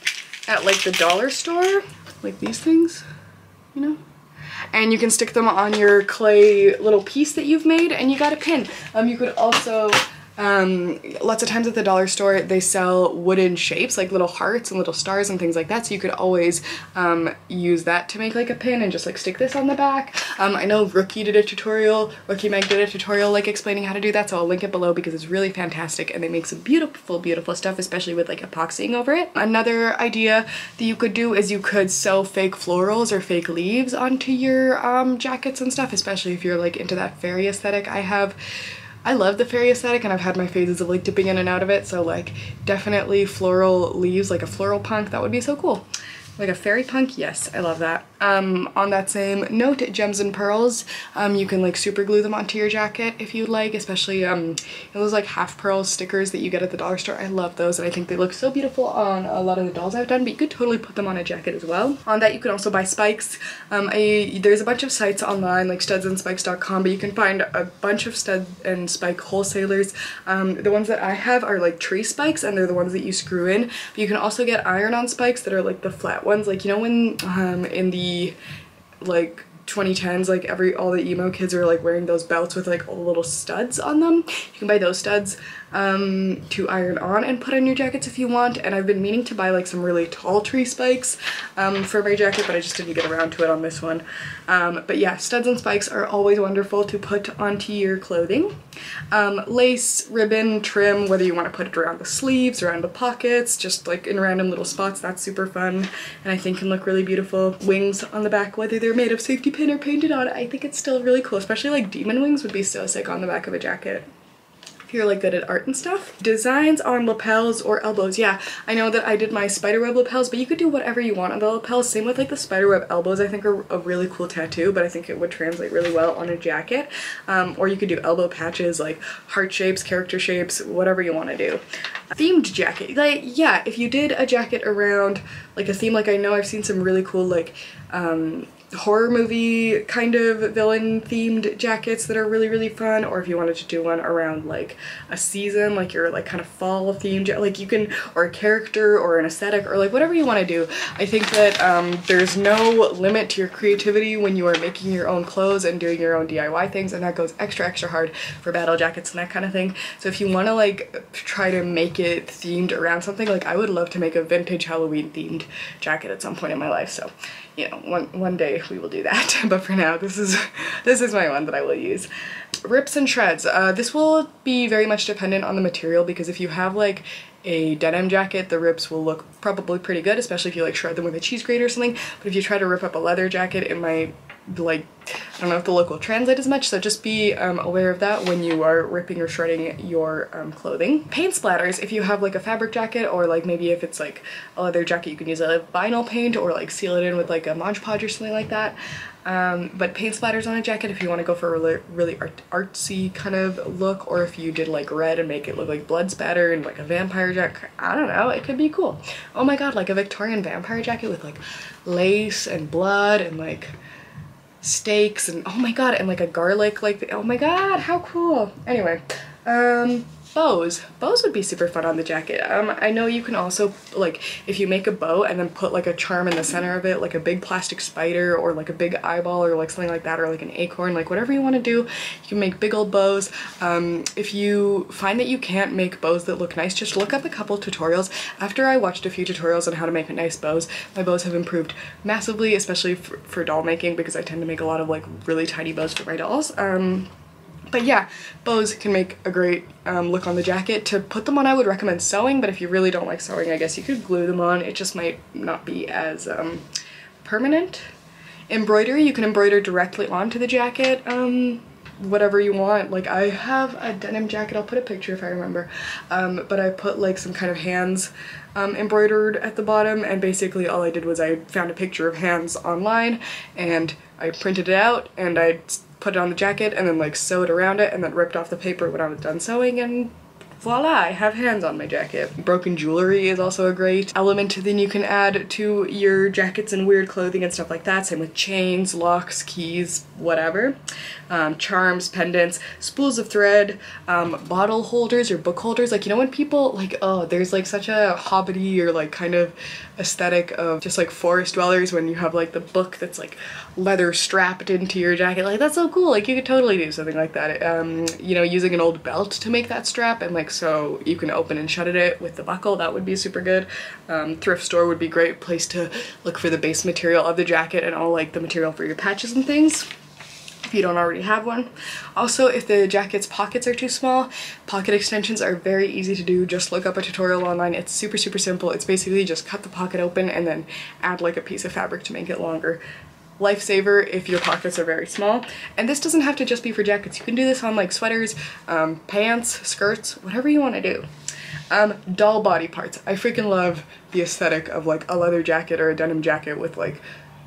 at like the dollar store, like these things, you know? and you can stick them on your clay little piece that you've made and you got a pin. Um, you could also um, lots of times at the dollar store they sell wooden shapes like little hearts and little stars and things like that so you could always um, use that to make like a pin and just like stick this on the back. Um, I know Rookie did a tutorial, Rookie Meg did a tutorial like explaining how to do that so I'll link it below because it's really fantastic and they make some beautiful beautiful stuff especially with like epoxying over it. Another idea that you could do is you could sew fake florals or fake leaves onto your um, jackets and stuff especially if you're like into that fairy aesthetic. I have I love the fairy aesthetic and I've had my phases of like dipping in and out of it so like definitely floral leaves like a floral punk that would be so cool. Like a fairy punk? Yes, I love that. Um, on that same note, gems and pearls, um, you can like super glue them onto your jacket if you'd like, especially um, those like half pearl stickers that you get at the dollar store. I love those and I think they look so beautiful on a lot of the dolls I've done, but you could totally put them on a jacket as well. On that, you can also buy spikes. Um, I, there's a bunch of sites online like studsandspikes.com, but you can find a bunch of stud and spike wholesalers. Um, the ones that I have are like tree spikes and they're the ones that you screw in, but you can also get iron-on spikes that are like the flat ones like you know when um in the like 2010s like every all the emo kids are like wearing those belts with like all the little studs on them? You can buy those studs um, to iron on and put on your jackets if you want. And I've been meaning to buy like some really tall tree spikes um, for my jacket but I just didn't get around to it on this one. Um, but yeah studs and spikes are always wonderful to put onto your clothing. Um, lace ribbon trim whether you want to put it around the sleeves around the pockets just like in random little spots that's super fun. And I think can look really beautiful. Wings on the back whether they're made of safety pin or painted on I think it's still really cool especially like demon wings would be so sick on the back of a jacket if you're like good at art and stuff. Designs on lapels or elbows. Yeah, I know that I did my spiderweb lapels, but you could do whatever you want on the lapels. Same with like the spiderweb elbows. I think are a really cool tattoo, but I think it would translate really well on a jacket. Um, or you could do elbow patches like heart shapes, character shapes, whatever you want to do. Themed jacket. Like, yeah, if you did a jacket around like a theme, like I know I've seen some really cool like um, horror movie kind of villain themed jackets that are really really fun or if you wanted to do one around like a season like your like kind of fall themed like you can or a character or an aesthetic or like whatever you want to do. I think that um, there's no limit to your creativity when you are making your own clothes and doing your own DIY things and that goes extra extra hard for battle jackets and that kind of thing. So if you want to like try to make it themed around something like I would love to make a vintage Halloween themed jacket at some point in my life so you know, one, one day we will do that. but for now, this is, this is my one that I will use. Rips and shreds. Uh, this will be very much dependent on the material because if you have like a denim jacket, the rips will look probably pretty good, especially if you like shred them with a cheese grater or something. But if you try to rip up a leather jacket, it might like I don't know if the local translate as much so just be um, aware of that when you are ripping or shredding your um, clothing. Paint splatters if you have like a fabric jacket or like maybe if it's like a leather jacket you can use a vinyl paint or like seal it in with like a Mod Podge or something like that. Um, but paint splatters on a jacket if you want to go for a really, really art artsy kind of look or if you did like red and make it look like blood spatter and like a vampire jacket I don't know it could be cool oh my god like a Victorian vampire jacket with like lace and blood and like steaks and oh my god and like a garlic like oh my god how cool. Anyway um bows. Bows would be super fun on the jacket. Um i know you can also like if you make a bow and then put like a charm in the center of it like a big plastic spider or like a big eyeball or like something like that or like an acorn like whatever you want to do you can make big old bows. Um if you find that you can't make bows that look nice just look up a couple tutorials. After i watched a few tutorials on how to make nice bows my bows have improved massively especially for, for doll making because i tend to make a lot of like really tiny bows for my dolls. Um but yeah, bows can make a great um, look on the jacket. To put them on, I would recommend sewing, but if you really don't like sewing, I guess you could glue them on. It just might not be as um, permanent. Embroidery, you can embroider directly onto the jacket, um, whatever you want. Like I have a denim jacket, I'll put a picture if I remember, um, but I put like some kind of hands um, embroidered at the bottom and basically all I did was I found a picture of hands online and I printed it out and I put it on the jacket and then like sewed around it and then ripped off the paper when I was done sewing and voila, I have hands on my jacket. Broken jewelry is also a great element then you can add to your jackets and weird clothing and stuff like that. Same with chains, locks, keys, whatever. Um, charms, pendants, spools of thread, um, bottle holders or book holders. Like, you know when people like, oh, there's like such a hobbity or like kind of aesthetic of just like forest dwellers when you have like the book that's like leather strapped into your jacket. Like that's so cool. Like you could totally do something like that. Um, you know, using an old belt to make that strap and like so you can open and shut it with the buckle. That would be super good. Um, thrift store would be great place to look for the base material of the jacket and all like the material for your patches and things if you don't already have one. Also, if the jacket's pockets are too small, pocket extensions are very easy to do. Just look up a tutorial online. It's super, super simple. It's basically just cut the pocket open and then add like a piece of fabric to make it longer lifesaver if your pockets are very small. And this doesn't have to just be for jackets. You can do this on like sweaters, um, pants, skirts, whatever you want to do. Um, doll body parts. I freaking love the aesthetic of like a leather jacket or a denim jacket with like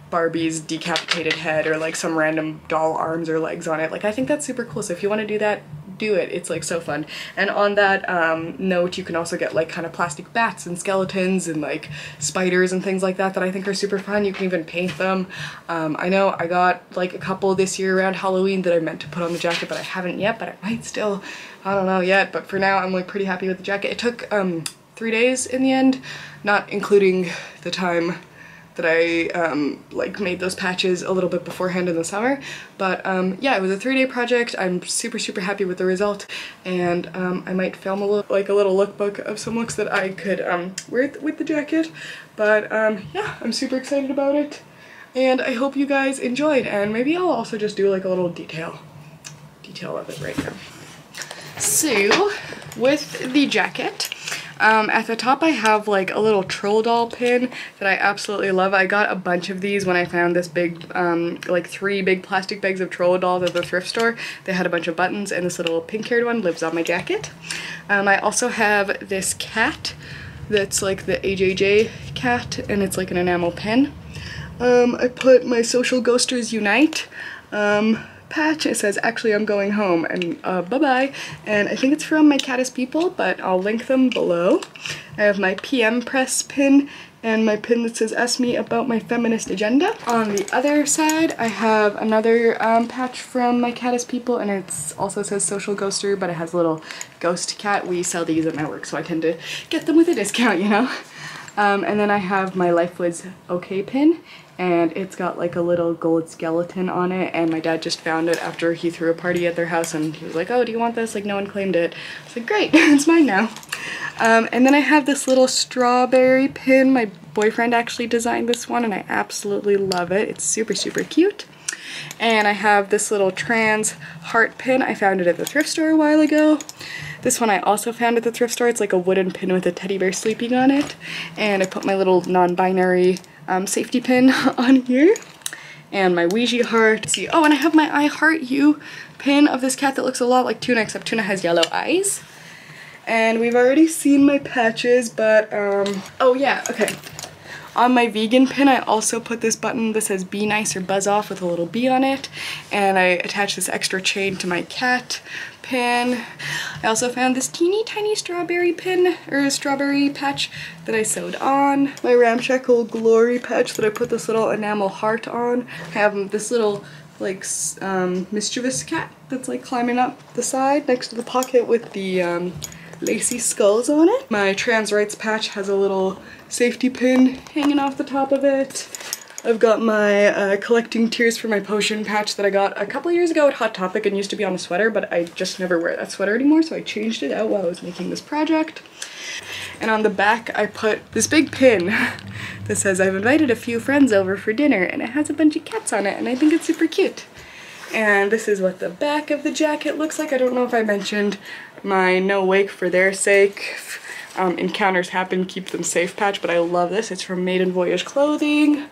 Barbie's decapitated head or like some random doll arms or legs on it. Like I think that's super cool. So if you want to do that, do it. It's like so fun. And on that um, note, you can also get like kind of plastic bats and skeletons and like spiders and things like that that I think are super fun. You can even paint them. Um, I know I got like a couple this year around Halloween that I meant to put on the jacket, but I haven't yet, but I might still, I don't know yet. But for now, I'm like pretty happy with the jacket. It took um, three days in the end, not including the time that I um, like made those patches a little bit beforehand in the summer. But um, yeah, it was a three-day project. I'm super, super happy with the result. And um, I might film a little, like a little lookbook of some looks that I could um, wear with the jacket. But um, yeah, I'm super excited about it. And I hope you guys enjoyed. And maybe I'll also just do like a little detail, detail of it right now. So, with the jacket, um, at the top I have like a little troll doll pin that I absolutely love. I got a bunch of these when I found this big, um, like three big plastic bags of troll dolls at the thrift store. They had a bunch of buttons and this little pink haired one lives on my jacket. Um, I also have this cat that's like the AJJ cat and it's like an enamel pin. Um, I put my Social Ghosters Unite um, patch. It says, actually, I'm going home, and uh, bye-bye. And I think it's from my Cat is People, but I'll link them below. I have my PM press pin and my pin that says ask me about my feminist agenda. On the other side I have another um, patch from my Cat is People and it also says social ghoster but it has a little ghost cat. We sell these at my work so I tend to get them with a discount you know. Um, and then I have my Lifewoods OK pin and it's got like a little gold skeleton on it and my dad just found it after he threw a party at their house and he was like oh do you want this? Like no one claimed it. I was like great it's mine now. Um, and then I have this little strawberry pin. My boyfriend actually designed this one and I absolutely love it. It's super super cute And I have this little trans heart pin. I found it at the thrift store a while ago. This one I also found at the thrift store. It's like a wooden pin with a teddy bear sleeping on it. And I put my little non-binary um, safety pin on here. And my Ouija heart. See, oh, and I have my I Heart You pin of this cat that looks a lot like Tuna, except Tuna has yellow eyes. And we've already seen my patches, but, um, oh yeah, okay. On my vegan pin, I also put this button that says be nice or buzz off with a little bee on it. And I attached this extra chain to my cat pin. I also found this teeny tiny strawberry pin, or strawberry patch that I sewed on. My ramshackle glory patch that I put this little enamel heart on. I have this little like um, mischievous cat that's like climbing up the side next to the pocket with the um, lacy skulls on it. My trans rights patch has a little safety pin hanging off the top of it. I've got my uh, collecting tears for my potion patch that I got a couple years ago at Hot Topic and used to be on a sweater, but I just never wear that sweater anymore, so I changed it out while I was making this project. And on the back, I put this big pin that says, I've invited a few friends over for dinner, and it has a bunch of cats on it, and I think it's super cute. And this is what the back of the jacket looks like. I don't know if I mentioned my no wake for their sake um, encounters happen, keep them safe patch, but I love this. It's from Maiden Voyage Clothing,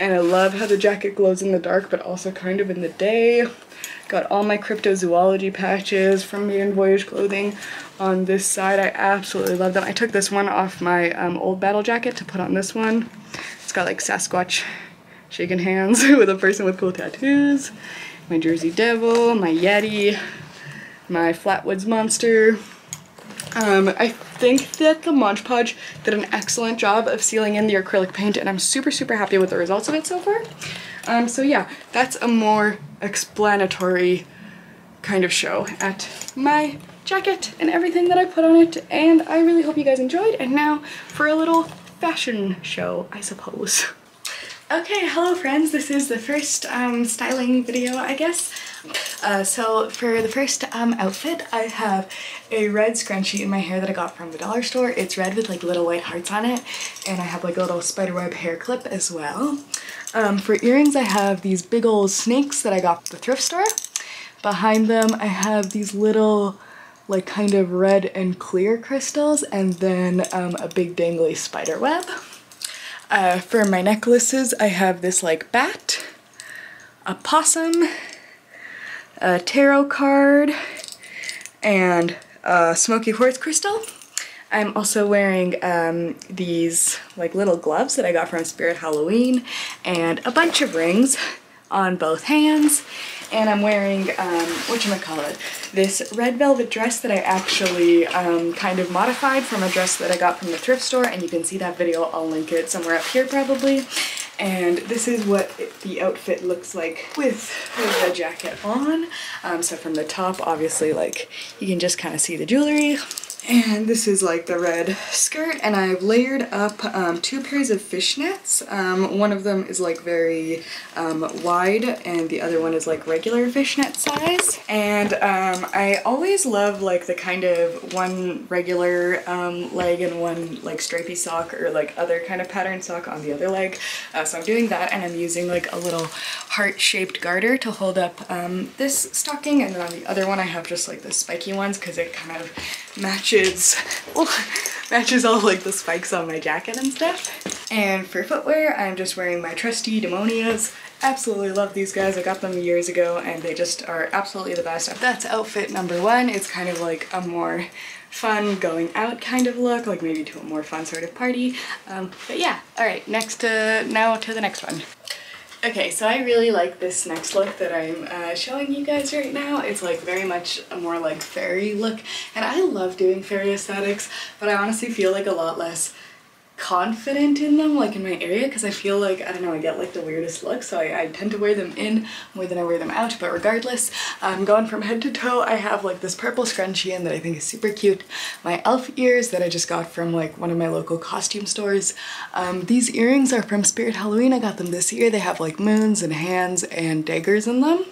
and I love how the jacket glows in the dark, but also kind of in the day. Got all my cryptozoology patches from Maiden Voyage Clothing on this side. I absolutely love them. I took this one off my um, old battle jacket to put on this one. It's got like Sasquatch shaking hands with a person with cool tattoos. My Jersey Devil, my Yeti, my Flatwoods Monster, um, I think that the Mod Podge did an excellent job of sealing in the acrylic paint and I'm super, super happy with the results of it so far. Um, so yeah, that's a more explanatory kind of show at my jacket and everything that I put on it and I really hope you guys enjoyed and now for a little fashion show, I suppose. Okay, hello friends. This is the first um, styling video, I guess. Uh, so for the first um, outfit, I have a red scrunchie in my hair that I got from the dollar store. It's red with like little white hearts on it, and I have like a little spiderweb hair clip as well. Um, for earrings, I have these big old snakes that I got from the thrift store. Behind them, I have these little like kind of red and clear crystals, and then um, a big dangly spider web. Uh, for my necklaces, I have this like bat, a possum, a tarot card, and a smoky quartz crystal. I'm also wearing um, these like little gloves that I got from Spirit Halloween and a bunch of rings on both hands and I'm wearing, um, whatchamacallit, this red velvet dress that I actually um, kind of modified from a dress that I got from the thrift store, and you can see that video, I'll link it somewhere up here probably. And this is what the outfit looks like with the jacket on. Um, so from the top, obviously, like, you can just kind of see the jewelry. And this is like the red skirt and I've layered up um, two pairs of fishnets. Um, one of them is like very um, wide and the other one is like regular fishnet size. And um, I always love like the kind of one regular um, leg and one like stripy sock or like other kind of pattern sock on the other leg. Uh, so I'm doing that and I'm using like a little heart-shaped garter to hold up um, this stocking and then on the other one I have just like the spiky ones because it kind of matches matches all like the spikes on my jacket and stuff. And for footwear, I'm just wearing my trusty Demonias. Absolutely love these guys. I got them years ago and they just are absolutely the best. That's outfit number one. It's kind of like a more fun going out kind of look, like maybe to a more fun sort of party. Um, but yeah, all right, next to, now to the next one. Okay, so I really like this next look that I'm uh, showing you guys right now. It's like very much a more like fairy look, and I love doing fairy aesthetics, but I honestly feel like a lot less confident in them like in my area because I feel like I don't know I get like the weirdest look so I, I, tend to wear them in more than I wear them out but regardless I'm going from head to toe. I have like this purple scrunchie in that I think is super cute. My elf ears that I just got from like one of my local costume stores. Um, these earrings are from Spirit Halloween. I got them this year. They have like moons and hands and daggers in them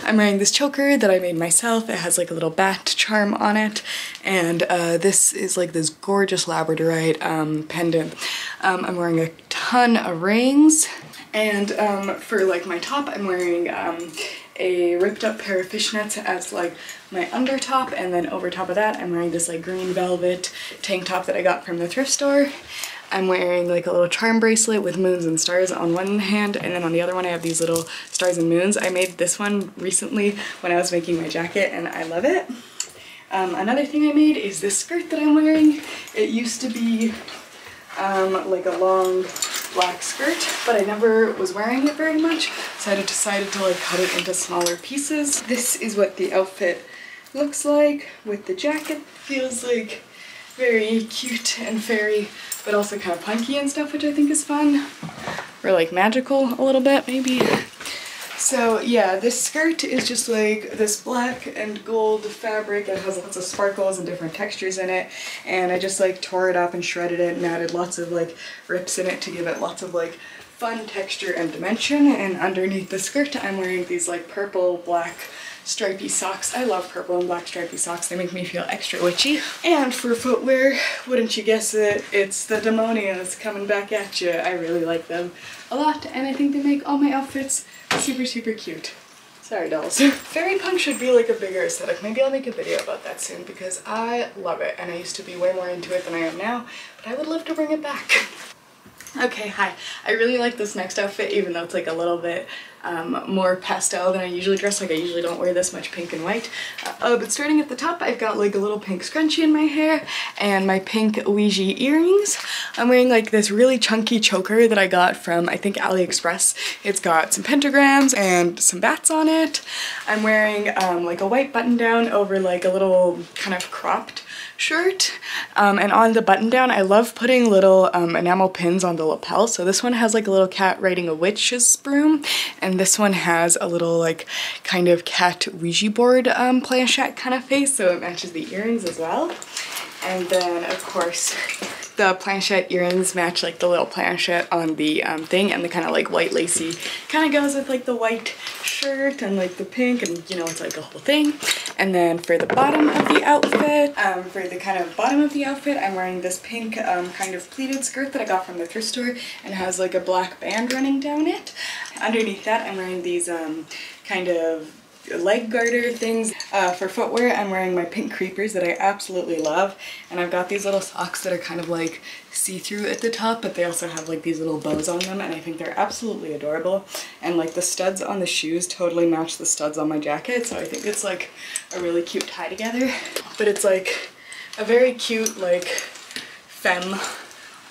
I'm wearing this choker that I made myself. It has like a little bat charm on it. And uh, this is like this gorgeous labradorite um, pendant. Um, I'm wearing a ton of rings. And um, for like my top, I'm wearing um, a ripped up pair of fishnets as like my under top and then over top of that I'm wearing this like green velvet tank top that I got from the thrift store. I'm wearing like a little charm bracelet with moons and stars on one hand and then on the other one I have these little stars and moons. I made this one recently when I was making my jacket and I love it. Um, another thing I made is this skirt that I'm wearing. It used to be um, like a long black skirt, but I never was wearing it very much, so I decided to like cut it into smaller pieces. This is what the outfit looks like with the jacket. Feels like very cute and fairy, but also kind of punky and stuff, which I think is fun. Or like magical a little bit, maybe. So yeah, this skirt is just like this black and gold fabric. It has lots of sparkles and different textures in it. And I just like tore it up and shredded it and added lots of like rips in it to give it lots of like fun texture and dimension. And underneath the skirt, I'm wearing these like purple, black, stripy socks. I love purple and black stripy socks. They make me feel extra witchy. And for footwear, wouldn't you guess it, it's the Demonias coming back at you. I really like them a lot and I think they make all my outfits super, super cute. Sorry, dolls. Fairy punk should be like a bigger aesthetic. Maybe I'll make a video about that soon because I love it and I used to be way more into it than I am now, but I would love to bring it back. Okay, hi. I really like this next outfit even though it's like a little bit um, more pastel than I usually dress. Like I usually don't wear this much pink and white. Uh, but starting at the top, I've got like a little pink scrunchie in my hair and my pink Ouija earrings. I'm wearing like this really chunky choker that I got from I think AliExpress. It's got some pentagrams and some bats on it. I'm wearing um, like a white button down over like a little kind of cropped shirt. Um, and on the button down, I love putting little um, enamel pins on the lapel. So this one has like a little cat riding a witch's broom. And this one has a little like kind of cat Ouija board um, planchette kind of face. So it matches the earrings as well. And then of course the planchette earrings match like the little planchette on the um, thing and the kind of like white lacy kind of goes with like the white shirt and like the pink and you know it's like a whole thing and then for the bottom of the outfit um, for the kind of bottom of the outfit I'm wearing this pink um, kind of pleated skirt that I got from the thrift store and has like a black band running down it. Underneath that I'm wearing these um, kind of leg garter things. Uh, for footwear, I'm wearing my pink creepers that I absolutely love. And I've got these little socks that are kind of like see-through at the top, but they also have like these little bows on them. And I think they're absolutely adorable. And like the studs on the shoes totally match the studs on my jacket. So I think it's like a really cute tie together. But it's like a very cute like femme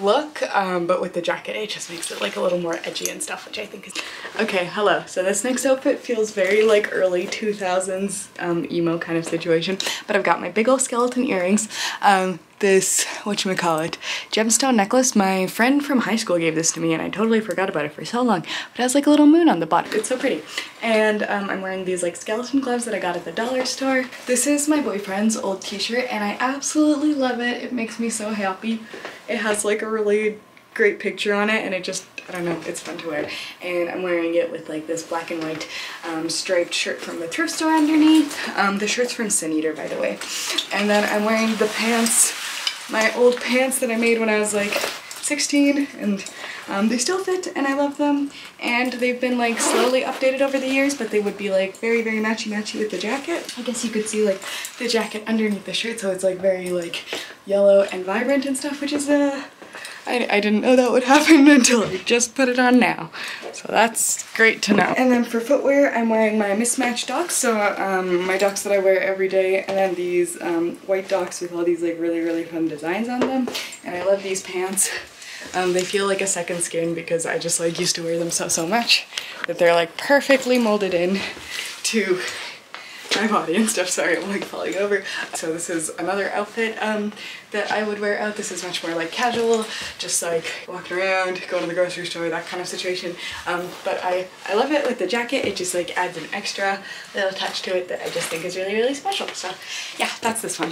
look, um, but with the jacket it just makes it like a little more edgy and stuff, which I think is... Okay, hello. So this next outfit feels very like early 2000s um, emo kind of situation, but I've got my big old skeleton earrings. Um, this, whatchamacallit, gemstone necklace. My friend from high school gave this to me and I totally forgot about it for so long, but it has like a little moon on the bottom. It's so pretty. And um, I'm wearing these like skeleton gloves that I got at the dollar store. This is my boyfriend's old t-shirt and I absolutely love it. It makes me so happy. It has like a really great picture on it and it just I don't know it's fun to wear and I'm wearing it with like this black and white um, striped shirt from the thrift store underneath um, the shirt's from Sineater by the way and then I'm wearing the pants my old pants that I made when I was like 16 and um, they still fit and I love them and they've been like slowly updated over the years but they would be like very very matchy matchy with the jacket. I guess you could see like the jacket underneath the shirt so it's like very like yellow and vibrant and stuff which is uh, I, I didn't know that would happen until I just put it on now. So that's great to know. And then for footwear, I'm wearing my mismatched docs. So um, my docs that I wear every day and then these um, white docs with all these like really, really fun designs on them. And I love these pants. Um, they feel like a second skin because I just like used to wear them so, so much that they're like perfectly molded in to my body and stuff. Sorry, I'm like falling over. So this is another outfit um, that I would wear out. This is much more like casual, just like walking around, going to the grocery store, that kind of situation. Um, but I, I love it with the jacket. It just like adds an extra little touch to it that I just think is really, really special. So yeah, that's this one.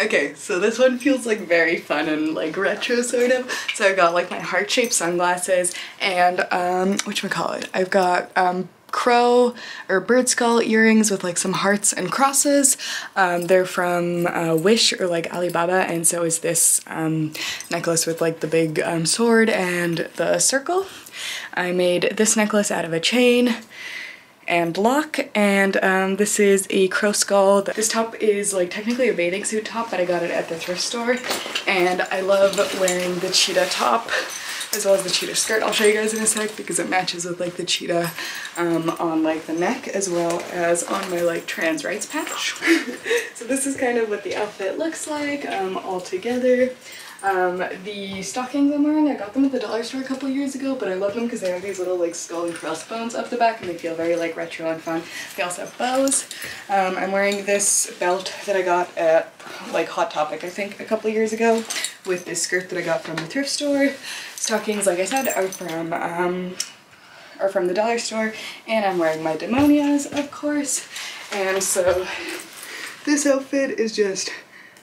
Okay, so this one feels like very fun and like retro sort of. So I've got like my heart-shaped sunglasses and um, whatchamacallit, I've got um, crow or bird skull earrings with like some hearts and crosses. Um, they're from uh, Wish or like Alibaba and so is this um, necklace with like the big um, sword and the circle. I made this necklace out of a chain and lock and um, this is a crow skull. This top is like technically a bathing suit top but I got it at the thrift store and I love wearing the cheetah top as well as the cheetah skirt. I'll show you guys in a sec because it matches with like the cheetah um, on like the neck as well as on my like trans rights patch. so this is kind of what the outfit looks like um, all together. Um, the stockings I'm wearing, I got them at the dollar store a couple years ago, but I love them because they have these little like skull and crossbones up the back and they feel very like retro and fun. They also have bows. Um, I'm wearing this belt that I got at like Hot Topic, I think, a couple years ago with this skirt that I got from the thrift store. Stockings, like I said, are from um, are from the dollar store and I'm wearing my demonias, of course. And so this outfit is just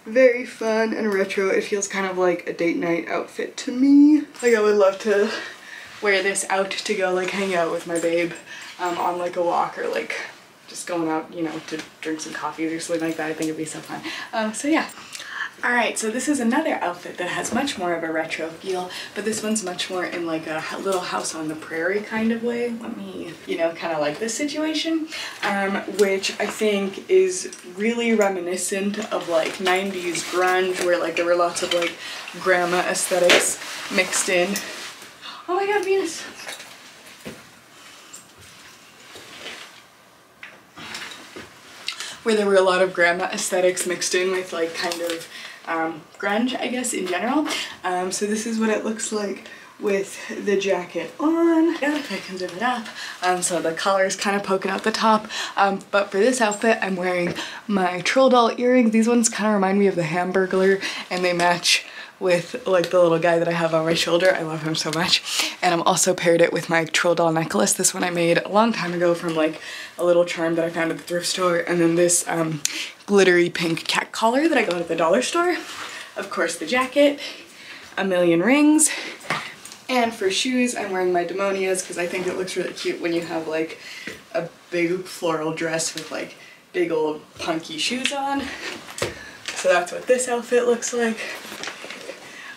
very fun and retro. It feels kind of like a date night outfit to me. Like I would love to wear this out to go like hang out with my babe um, on like a walk or like just going out, you know, to drink some coffee or something like that. I think it'd be so fun. Um, so yeah. Alright, so this is another outfit that has much more of a retro feel, but this one's much more in like a little house on the prairie kind of way. Let me, you know, kind of like this situation, um, which I think is really reminiscent of like 90s grunge where like there were lots of like grandma aesthetics mixed in. Oh my god, Venus! Where there were a lot of grandma aesthetics mixed in with like kind of um, grunge, I guess, in general. Um, so this is what it looks like with the jacket on. Yeah, if I can zip it up. Um, so the collar is kind of poking out the top. Um, but for this outfit, I'm wearing my troll doll earrings. These ones kind of remind me of the Hamburglar and they match with like the little guy that I have on my shoulder. I love him so much. And I'm also paired it with my troll doll necklace. This one I made a long time ago from like a little charm that I found at the thrift store. And then this um, glittery pink cat collar that I got at the dollar store. Of course the jacket, a million rings, and for shoes I'm wearing my demonias because I think it looks really cute when you have like a big floral dress with like big old punky shoes on. So that's what this outfit looks like.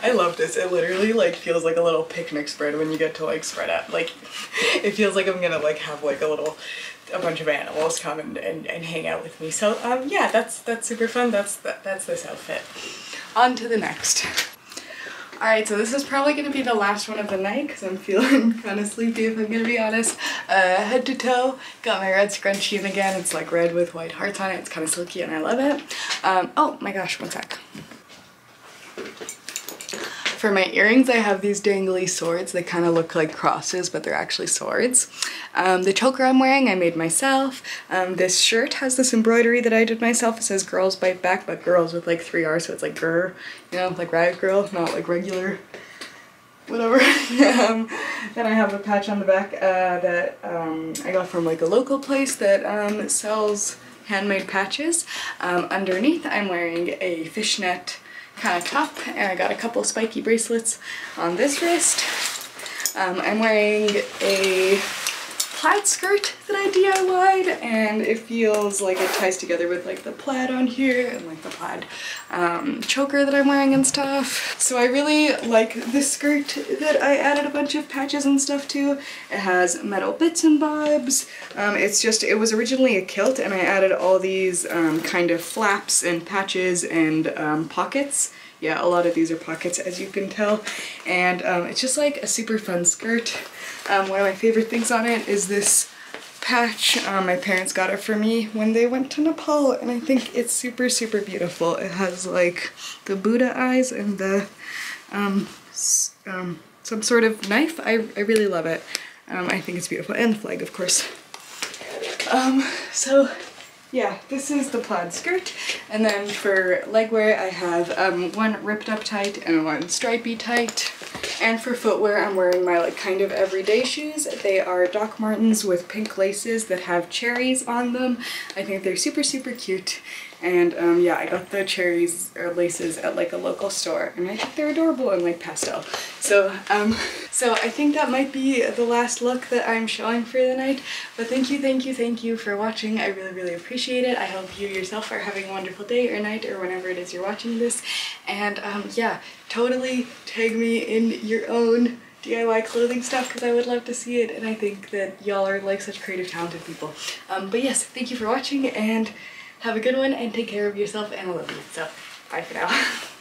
I love this. It literally like feels like a little picnic spread when you get to like spread out. Like it feels like I'm gonna like have like a little a bunch of animals come and, and, and hang out with me. So um, yeah, that's that's super fun. That's that, that's this outfit. On to the next. Alright, so this is probably going to be the last one of the night because I'm feeling kind of sleepy if I'm going to be honest. Uh, head to toe, got my red scrunchie in again. It's like red with white hearts on it. It's kind of silky and I love it. Um, oh my gosh, one sec. For my earrings, I have these dangly swords. They kind of look like crosses, but they're actually swords. Um, the choker I'm wearing, I made myself. Um, this shirt has this embroidery that I did myself. It says girls bite back, but girls with like three R's, so it's like grr, you know, like riot grrrl, not like regular whatever. um, then I have a patch on the back uh, that um, I got from like a local place that um, sells handmade patches. Um, underneath I'm wearing a fishnet kind of top and I got a couple spiky bracelets on this wrist. Um, I'm wearing a plaid skirt that I DIY'd and it feels like it ties together with like the plaid on here and like the plaid um, choker that I'm wearing and stuff. So I really like this skirt that I added a bunch of patches and stuff to. It has metal bits and bobs. Um, it's just, it was originally a kilt and I added all these um, kind of flaps and patches and um, pockets yeah, a lot of these are pockets as you can tell. And um, it's just like a super fun skirt. Um, one of my favorite things on it is this patch. Um, my parents got it for me when they went to Nepal and I think it's super, super beautiful. It has like the Buddha eyes and the um, um, some sort of knife. I, I really love it. Um, I think it's beautiful. And the flag, of course. So yeah, this is the plaid skirt. And then for legwear, I have um, one ripped up tight and one stripy tight. And for footwear, I'm wearing my like kind of everyday shoes. They are Doc Martens with pink laces that have cherries on them. I think they're super, super cute. And um, yeah, I got the cherries or laces at like a local store and I think they're adorable in like pastel. So, um, so I think that might be the last look that I'm showing for the night. But thank you, thank you, thank you for watching. I really, really appreciate it. I hope you yourself are having a wonderful day or night or whenever it is you're watching this. And um, yeah, totally tag me in your own DIY clothing stuff because I would love to see it and I think that y'all are like such creative talented people. Um, but yes, thank you for watching and have a good one and take care of yourself and I love you. So bye for now.